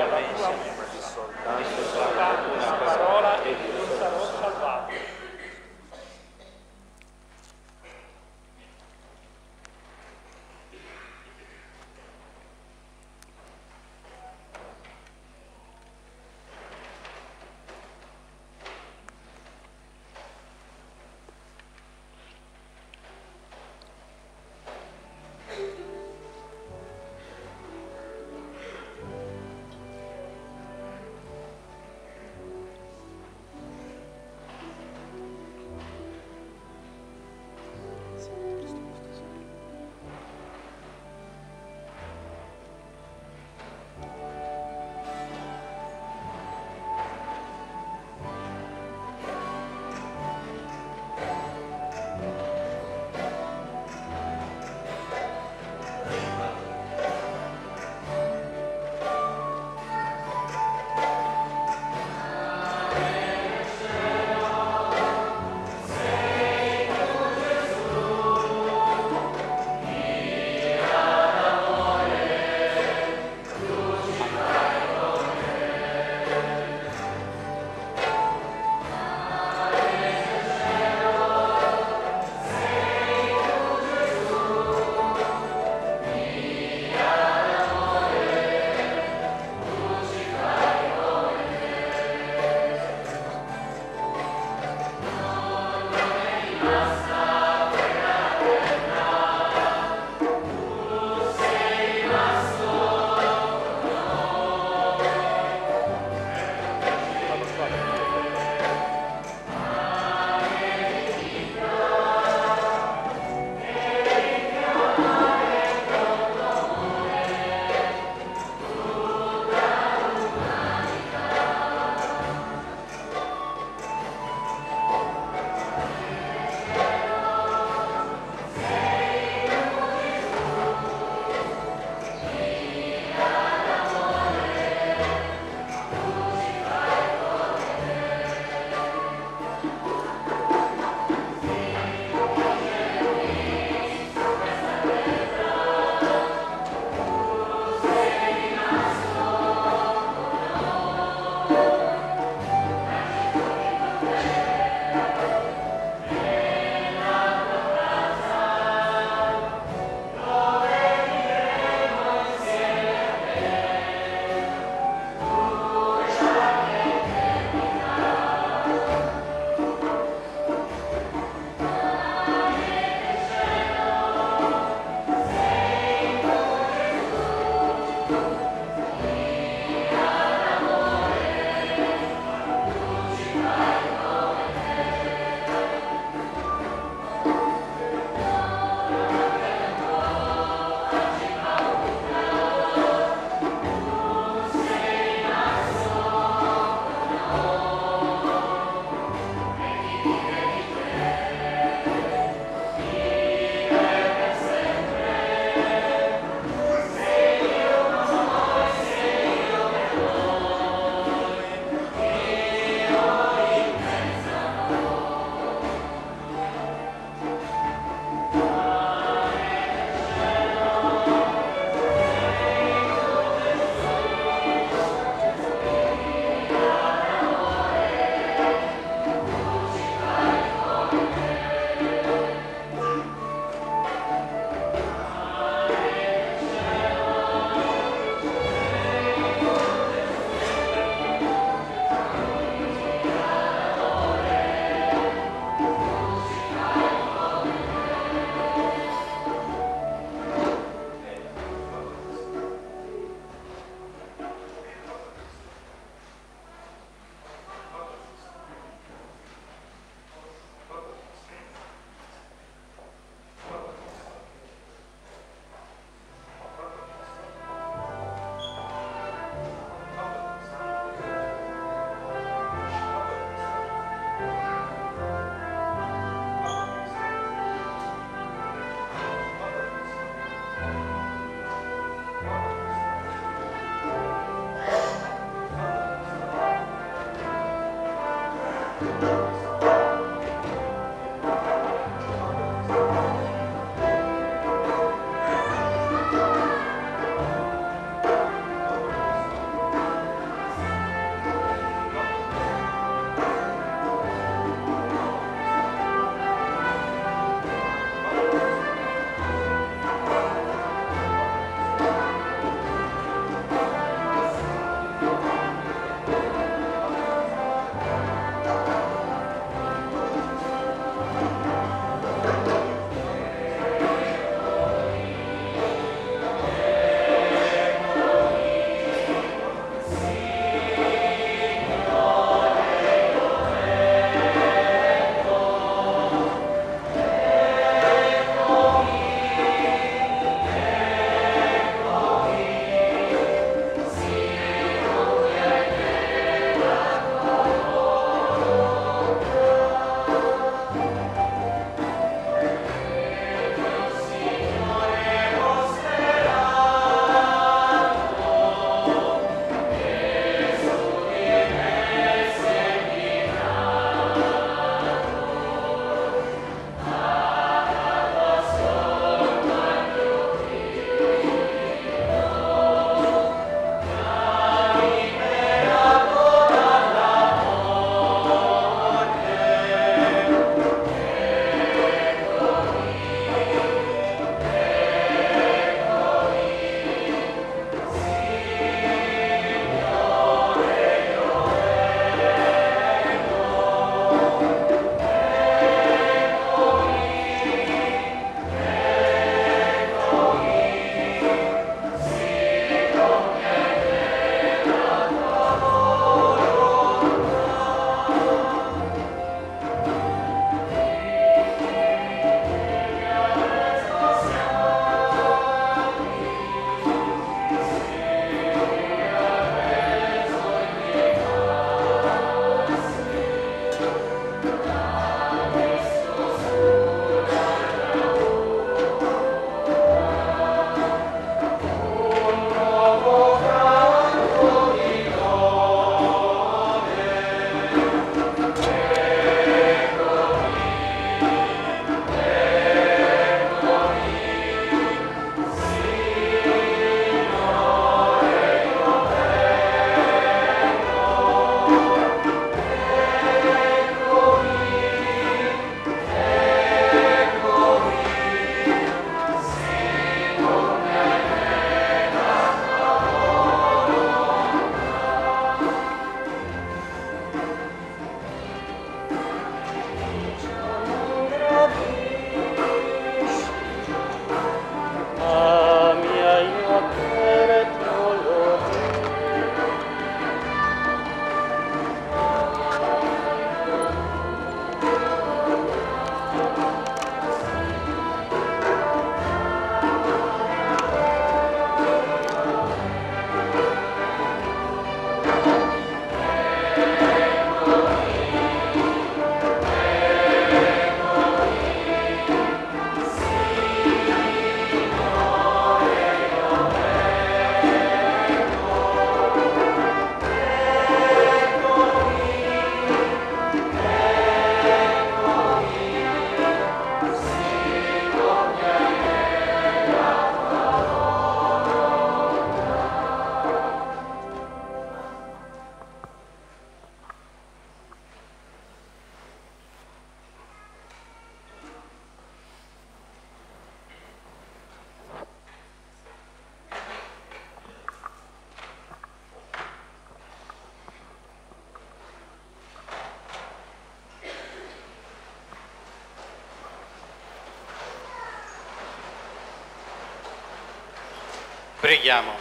Preghiamo.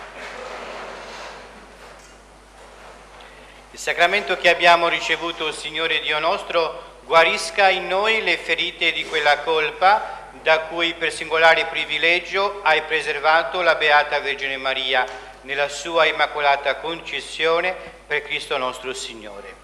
Il sacramento che abbiamo ricevuto, Signore Dio nostro, guarisca in noi le ferite di quella colpa da cui per singolare privilegio hai preservato la Beata Vergine Maria nella sua immacolata concessione per Cristo nostro Signore.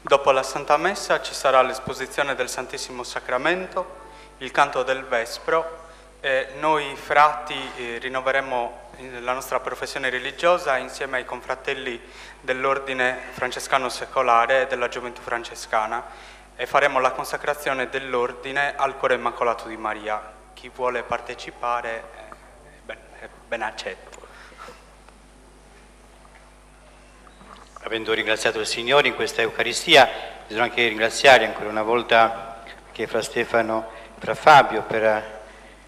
Dopo la Santa Messa ci sarà l'esposizione del Santissimo Sacramento, il canto del Vespro e noi frati eh, rinnoveremo la nostra professione religiosa insieme ai confratelli dell'Ordine Francescano Secolare e della Gioventù Francescana e faremo la consacrazione dell'Ordine al Cuore Immacolato di Maria. Chi vuole partecipare è ben accetto. Avendo ringraziato il Signore in questa Eucaristia, bisogna anche ringraziare ancora una volta che fra Stefano e fra Fabio per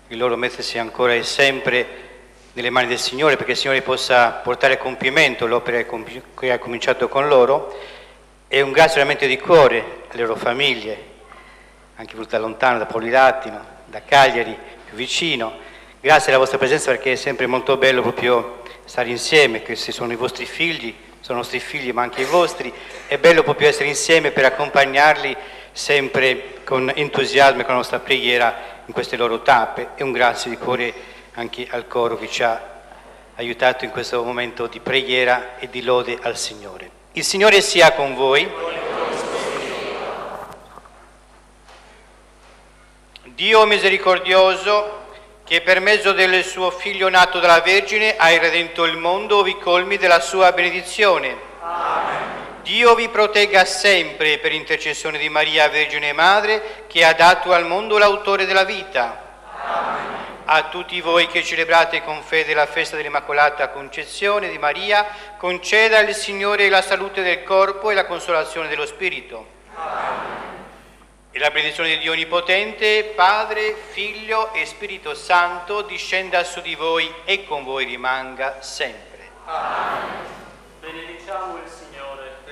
il loro mettersi ancora e sempre nelle mani del Signore perché il Signore possa portare a compimento l'opera che ha cominciato con loro e un grazie veramente di cuore alle loro famiglie, anche venuta da lontano, da Polilattino, da Cagliari, più vicino. Grazie alla vostra presenza perché è sempre molto bello proprio stare insieme, questi sono i vostri figli, sono i nostri figli ma anche i vostri, è bello proprio essere insieme per accompagnarli sempre con entusiasmo e con la nostra preghiera in queste loro tappe e un grazie di cuore anche al coro che ci ha aiutato in questo momento di preghiera e di lode al Signore. Il Signore sia con voi. Dio misericordioso, che per mezzo del suo Figlio nato dalla Vergine hai redento il mondo, vi colmi della sua benedizione. Amen. Dio vi protegga sempre per intercessione di Maria Vergine Madre, che ha dato al mondo l'autore della vita. Amen. A tutti voi che celebrate con fede la festa dell'Immacolata Concezione di Maria, conceda il Signore la salute del corpo e la consolazione dello spirito. Amen. E la benedizione di Dio Onnipotente, Padre, Figlio e Spirito Santo discenda su di voi e con voi rimanga sempre. Amen. Benediciamo il Signore.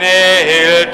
Insieme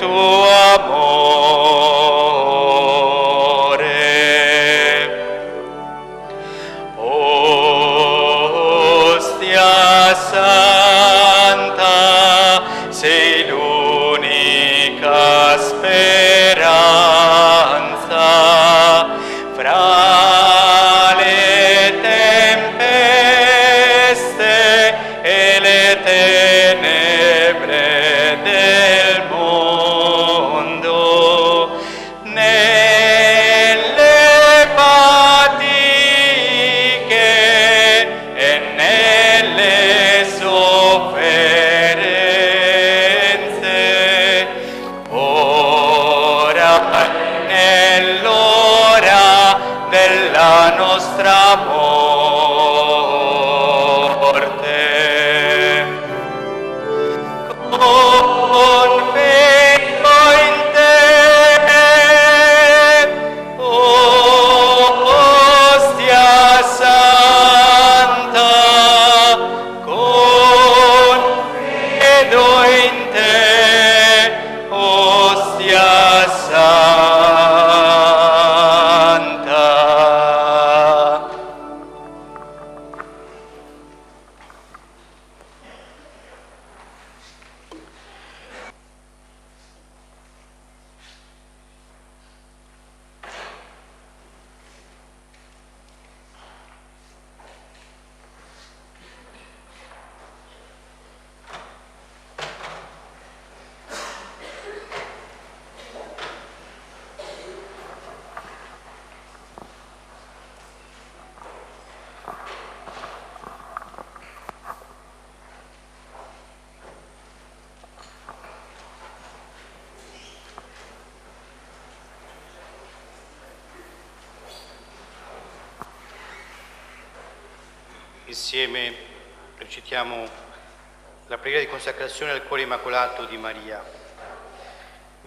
preghiera di consacrazione al cuore immacolato di Maria.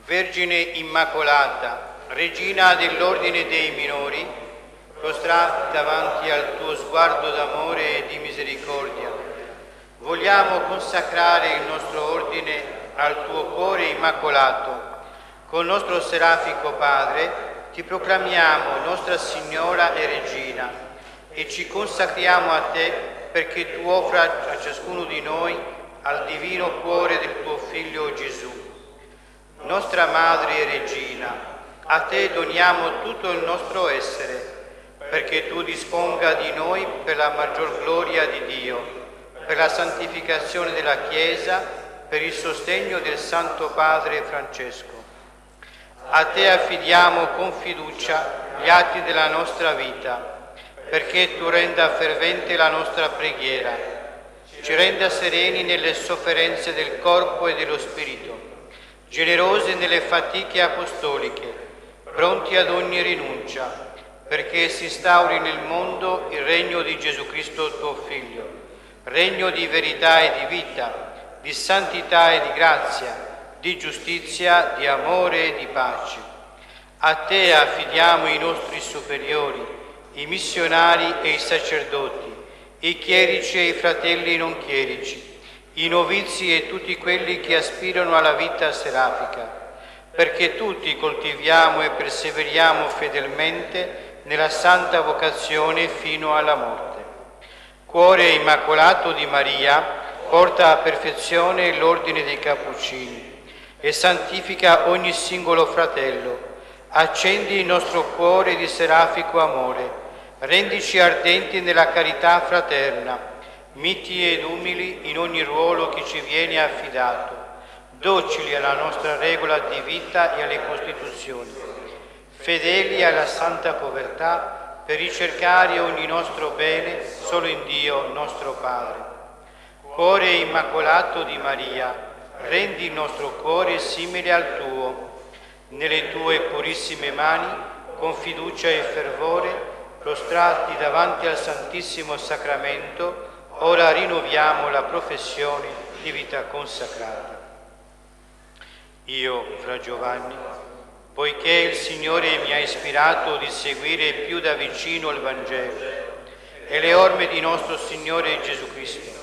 Vergine Immacolata, Regina dell'Ordine dei Minori, prostrata davanti al tuo sguardo d'amore e di misericordia, vogliamo consacrare il nostro ordine al tuo cuore immacolato. Col nostro serafico Padre ti proclamiamo Nostra Signora e Regina e ci consacriamo a te perché tu offra a ciascuno di noi al divino cuore del tuo Figlio Gesù. Nostra Madre e Regina, a te doniamo tutto il nostro essere, perché tu disponga di noi per la maggior gloria di Dio, per la santificazione della Chiesa, per il sostegno del Santo Padre Francesco. A te affidiamo con fiducia gli atti della nostra vita perché tu renda fervente la nostra preghiera, ci renda sereni nelle sofferenze del corpo e dello spirito, generosi nelle fatiche apostoliche, pronti ad ogni rinuncia, perché si instauri nel mondo il regno di Gesù Cristo tuo Figlio, regno di verità e di vita, di santità e di grazia, di giustizia, di amore e di pace. A te affidiamo i nostri superiori, i missionari e i sacerdoti, i chierici e i fratelli non chierici, i novizi e tutti quelli che aspirano alla vita serafica, perché tutti coltiviamo e perseveriamo fedelmente nella santa vocazione fino alla morte. Cuore immacolato di Maria, porta a perfezione l'ordine dei Cappuccini e santifica ogni singolo fratello. Accendi il nostro cuore di serafico amore rendici ardenti nella carità fraterna miti ed umili in ogni ruolo che ci viene affidato, docili alla nostra regola di vita e alle Costituzioni, fedeli alla santa povertà per ricercare ogni nostro bene solo in Dio nostro Padre. Cuore immacolato di Maria, rendi il nostro cuore simile al tuo. Nelle tue purissime mani, con fiducia e fervore, prostrati davanti al Santissimo Sacramento, ora rinnoviamo la professione di vita consacrata. Io, fra Giovanni, poiché il Signore mi ha ispirato di seguire più da vicino il Vangelo e le orme di nostro Signore Gesù Cristo,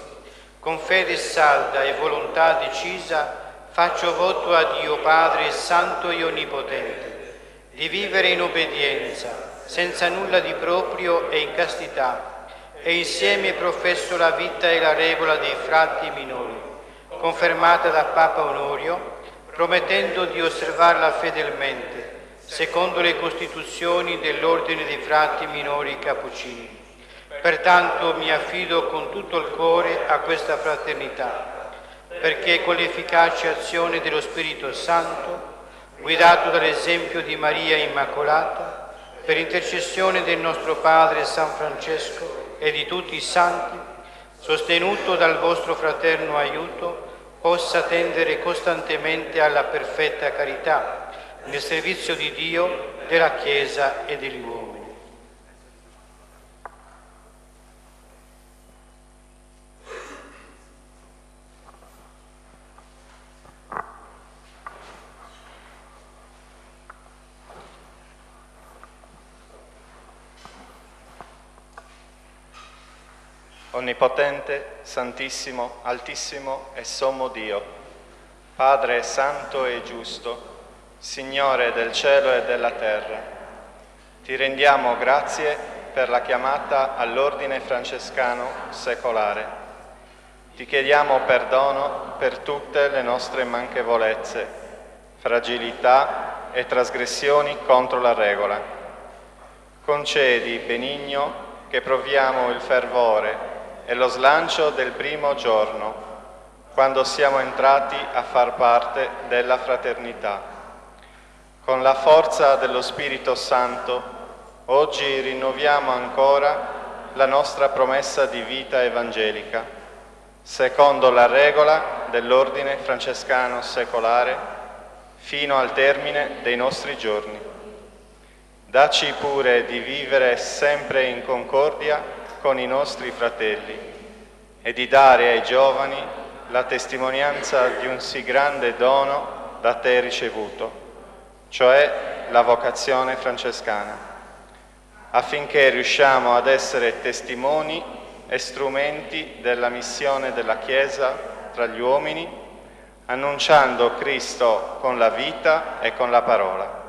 con fede salda e volontà decisa, faccio voto a Dio Padre Santo e Onnipotente, di vivere in obbedienza, senza nulla di proprio e in castità, e insieme professo la vita e la regola dei frati minori, confermata da Papa Onorio, promettendo di osservarla fedelmente, secondo le costituzioni dell'Ordine dei frati minori cappuccini. Pertanto mi affido con tutto il cuore a questa fraternità, perché con l'efficace azione dello Spirito Santo, guidato dall'esempio di Maria Immacolata, per intercessione del nostro Padre San Francesco e di tutti i santi, sostenuto dal vostro fraterno aiuto, possa tendere costantemente alla perfetta carità nel servizio di Dio, della Chiesa e degli uomini. Onnipotente, Santissimo, Altissimo e Sommo Dio, Padre Santo e Giusto, Signore del cielo e della terra, ti rendiamo grazie per la chiamata all'ordine francescano secolare. Ti chiediamo perdono per tutte le nostre manchevolezze, fragilità e trasgressioni contro la regola. Concedi, benigno, che proviamo il fervore è lo slancio del primo giorno, quando siamo entrati a far parte della fraternità. Con la forza dello Spirito Santo, oggi rinnoviamo ancora la nostra promessa di vita evangelica, secondo la regola dell'ordine francescano secolare, fino al termine dei nostri giorni. Dacci pure di vivere sempre in concordia con i nostri fratelli e di dare ai giovani la testimonianza di un sì grande dono da te ricevuto, cioè la vocazione francescana, affinché riusciamo ad essere testimoni e strumenti della missione della Chiesa tra gli uomini, annunciando Cristo con la vita e con la parola.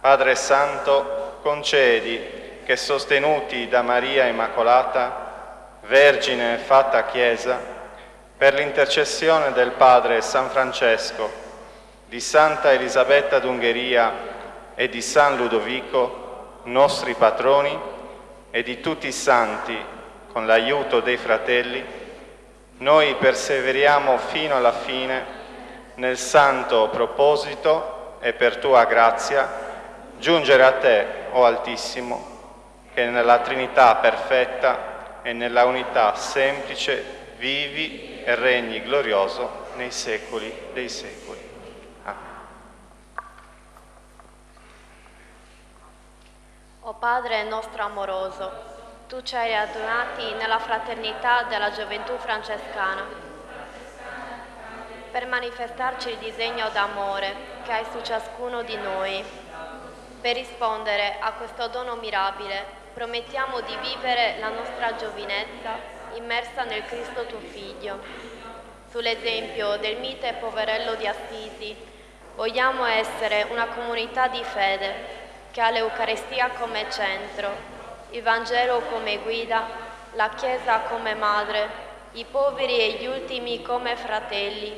Padre Santo, concedi che sostenuti da Maria Immacolata, Vergine fatta Chiesa, per l'intercessione del Padre San Francesco, di Santa Elisabetta d'Ungheria e di San Ludovico, nostri patroni, e di tutti i santi, con l'aiuto dei fratelli, noi perseveriamo fino alla fine nel santo proposito e per tua grazia giungere a te, o oh Altissimo, che nella Trinità perfetta e nella unità semplice vivi e regni glorioso nei secoli dei secoli. O Padre nostro amoroso, tu ci hai adunati nella fraternità della gioventù francescana per manifestarci il disegno d'amore che hai su ciascuno di noi. Per rispondere a questo dono mirabile promettiamo di vivere la nostra giovinezza immersa nel Cristo tuo Figlio. Sull'esempio del mite poverello di Assisi, vogliamo essere una comunità di fede che ha l'Eucarestia come centro, il Vangelo come guida, la Chiesa come madre, i poveri e gli ultimi come fratelli.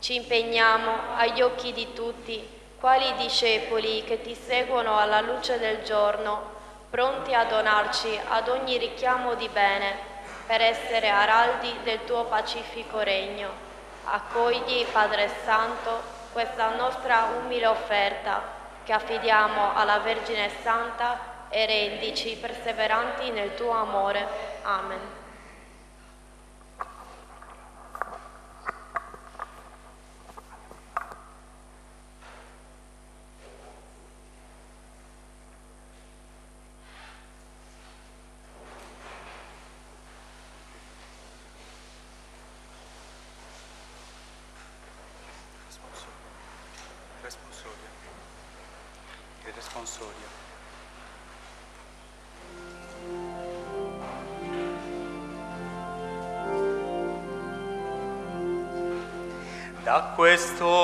Ci impegniamo agli occhi di tutti, quali discepoli che ti seguono alla luce del giorno, pronti a donarci ad ogni richiamo di bene, per essere araldi del tuo pacifico regno. Accogli, Padre Santo, questa nostra umile offerta che affidiamo alla Vergine Santa e rendici perseveranti nel tuo amore. Amen. Questo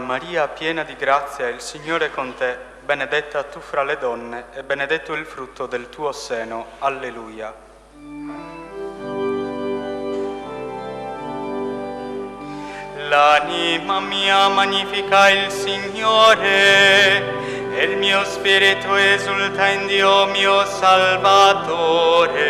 Maria, piena di grazia, il Signore è con te, benedetta tu fra le donne e benedetto il frutto del tuo seno. Alleluia. L'anima mia magnifica il Signore e il mio spirito esulta in Dio mio Salvatore.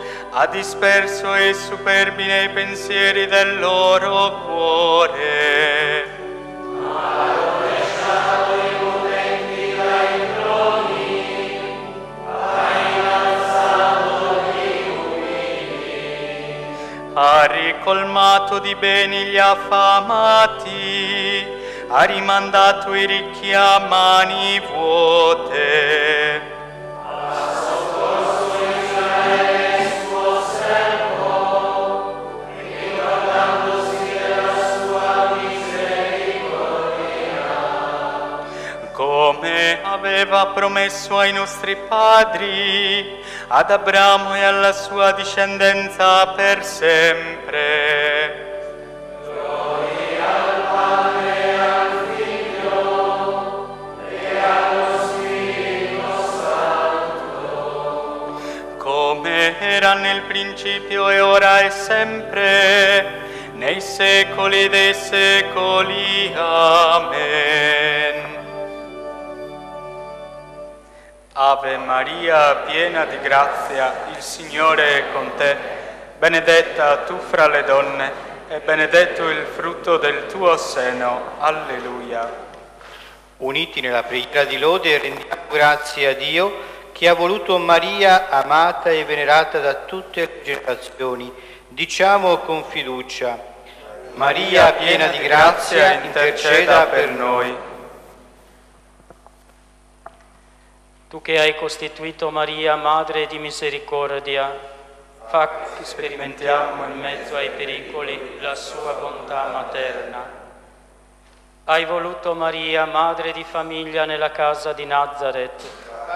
ha disperso i superbi nei pensieri del loro cuore. ha ricolmato di beni gli affamati, ha rimandato i ricchi a mani vuote. Aveva promesso ai nostri padri, ad Abramo e alla sua discendenza per sempre. era nel principio e ora e sempre, nei secoli dei secoli. Amen. Ave Maria, piena di grazia, il Signore è con te. Benedetta tu fra le donne e benedetto il frutto del tuo seno. Alleluia. Uniti nella preghiera di lode rendiamo grazie a Dio che ha voluto Maria amata e venerata da tutte le generazioni. Diciamo con fiducia, Maria piena di grazia, interceda per noi. Tu che hai costituito Maria Madre di misericordia, fa che sperimentiamo in mezzo ai pericoli la sua bontà materna. Hai voluto Maria Madre di famiglia nella casa di Nazareth.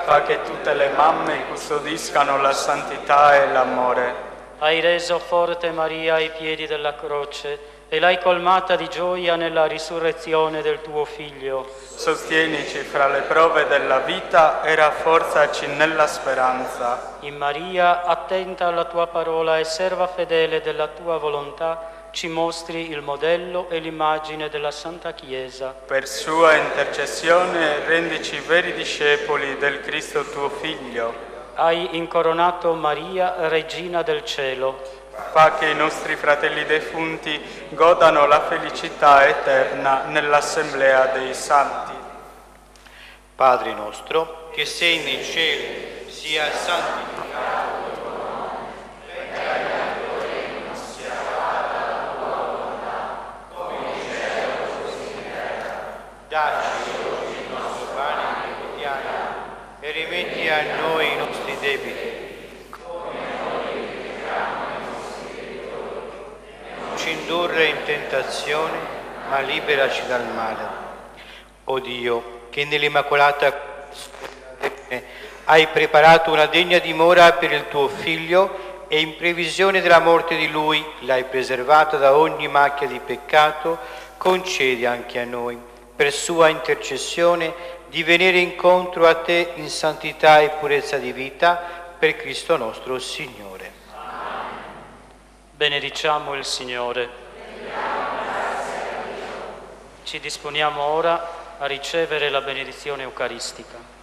Fa che tutte le mamme custodiscano la santità e l'amore. Hai reso forte Maria ai piedi della croce e l'hai colmata di gioia nella risurrezione del tuo Figlio. Sostienici fra le prove della vita e rafforzaci nella speranza. In Maria, attenta alla tua parola e serva fedele della tua volontà, ci mostri il modello e l'immagine della Santa Chiesa. Per sua intercessione rendici veri discepoli del Cristo tuo Figlio. Hai incoronato Maria, Regina del Cielo. Fa che i nostri fratelli defunti godano la felicità eterna nell'assemblea dei santi. Padre nostro, che sei nei cieli, sia santificato Dacci oggi il nostro pane quotidiano e rimetti a noi i nostri debiti. Ci indurre in tentazione, ma liberaci dal male. O Dio, che nell'Immacolata hai preparato una degna dimora per il tuo Figlio e in previsione della morte di Lui l'hai preservato da ogni macchia di peccato, concedi anche a noi per sua intercessione, di venire incontro a te in santità e purezza di vita, per Cristo nostro Signore. Benediciamo il Signore. Ci disponiamo ora a ricevere la benedizione eucaristica.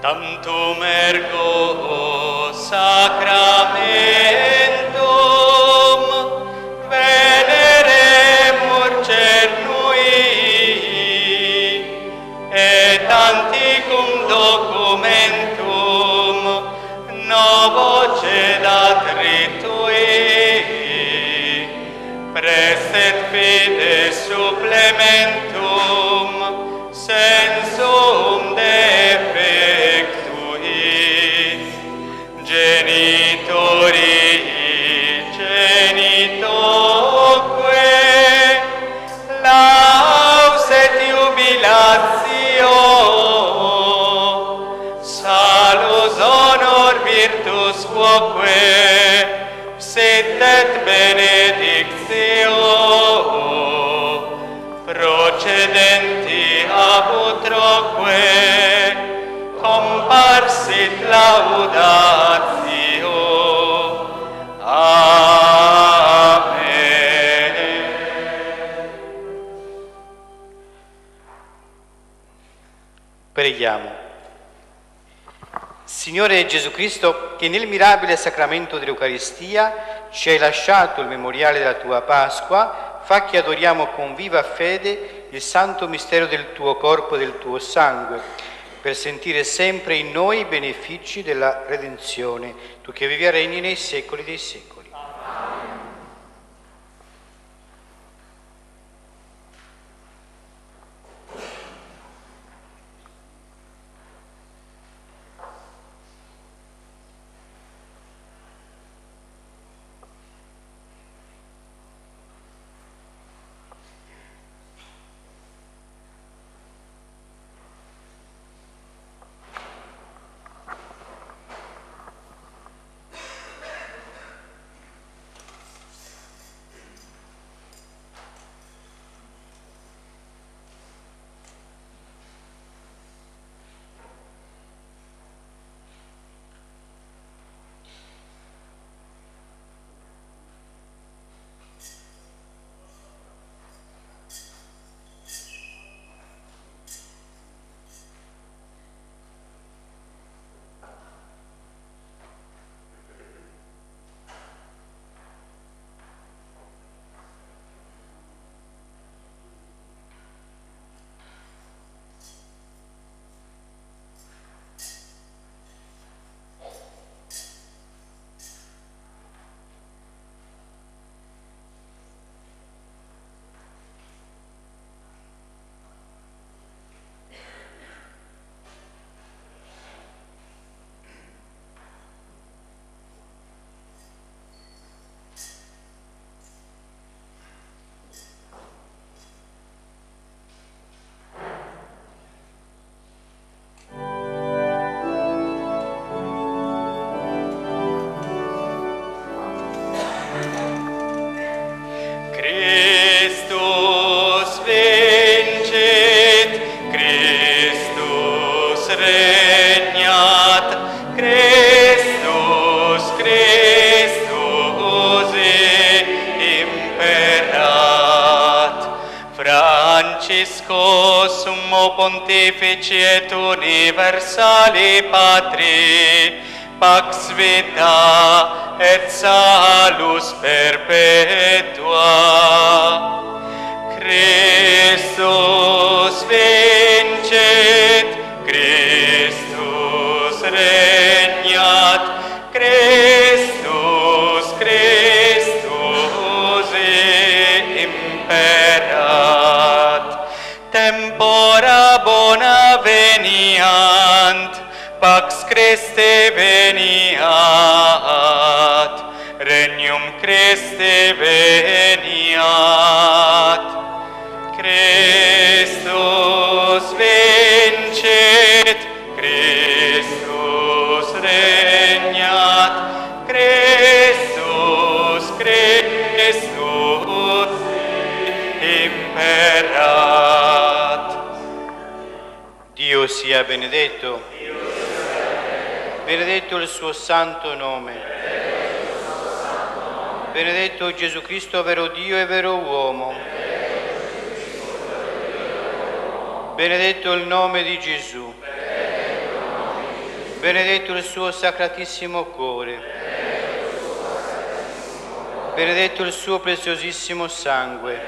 tantum ergo de supplementum sensum defectui genitori genitoque lauset jubilatio. Salus honor virtus quoque sit et benedictus sacramentum Signore Gesù Cristo, che nel mirabile sacramento dell'Eucaristia ci hai lasciato il memoriale della tua Pasqua, fa che adoriamo con viva fede il santo mistero del tuo corpo e del tuo sangue, per sentire sempre in noi i benefici della redenzione, tu che vivi e regni nei secoli dei secoli. pax vita et salus perpetua. veniat regnum Christi veniat. Christus vincit Christus regnat Christus Christus imperat. Dio sia benedetto. Benedetto il suo santo nome. Benedetto Gesù Cristo, vero Dio e vero uomo. Benedetto il nome di Gesù. Benedetto il suo sacratissimo cuore. Benedetto il suo preziosissimo sangue.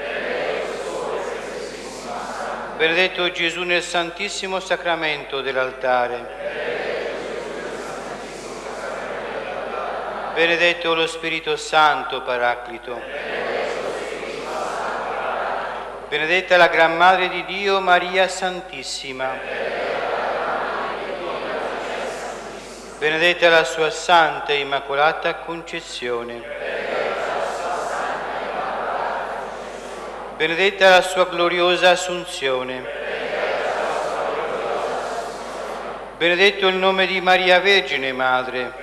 Benedetto Gesù nel santissimo sacramento dell'altare. Benedetto lo Spirito Santo Paraclito. Benedetta la Gran Madre di Dio, Maria Santissima. Benedetta la sua Santa e Immacolata Concezione. Benedetta la sua gloriosa Assunzione. Benedetto il nome di Maria Vergine Madre.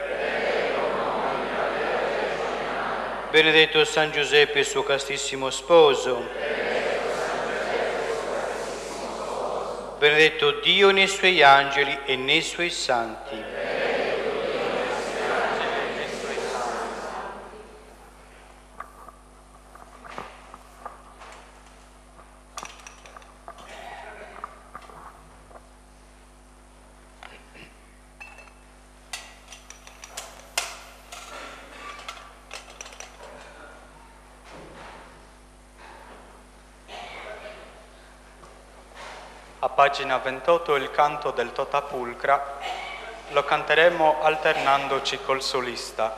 Benedetto San Giuseppe, suo castissimo sposo. Benedetto Dio nei suoi angeli e nei suoi santi. A pagina 28 il canto del Totapulcra lo canteremo alternandoci col solista.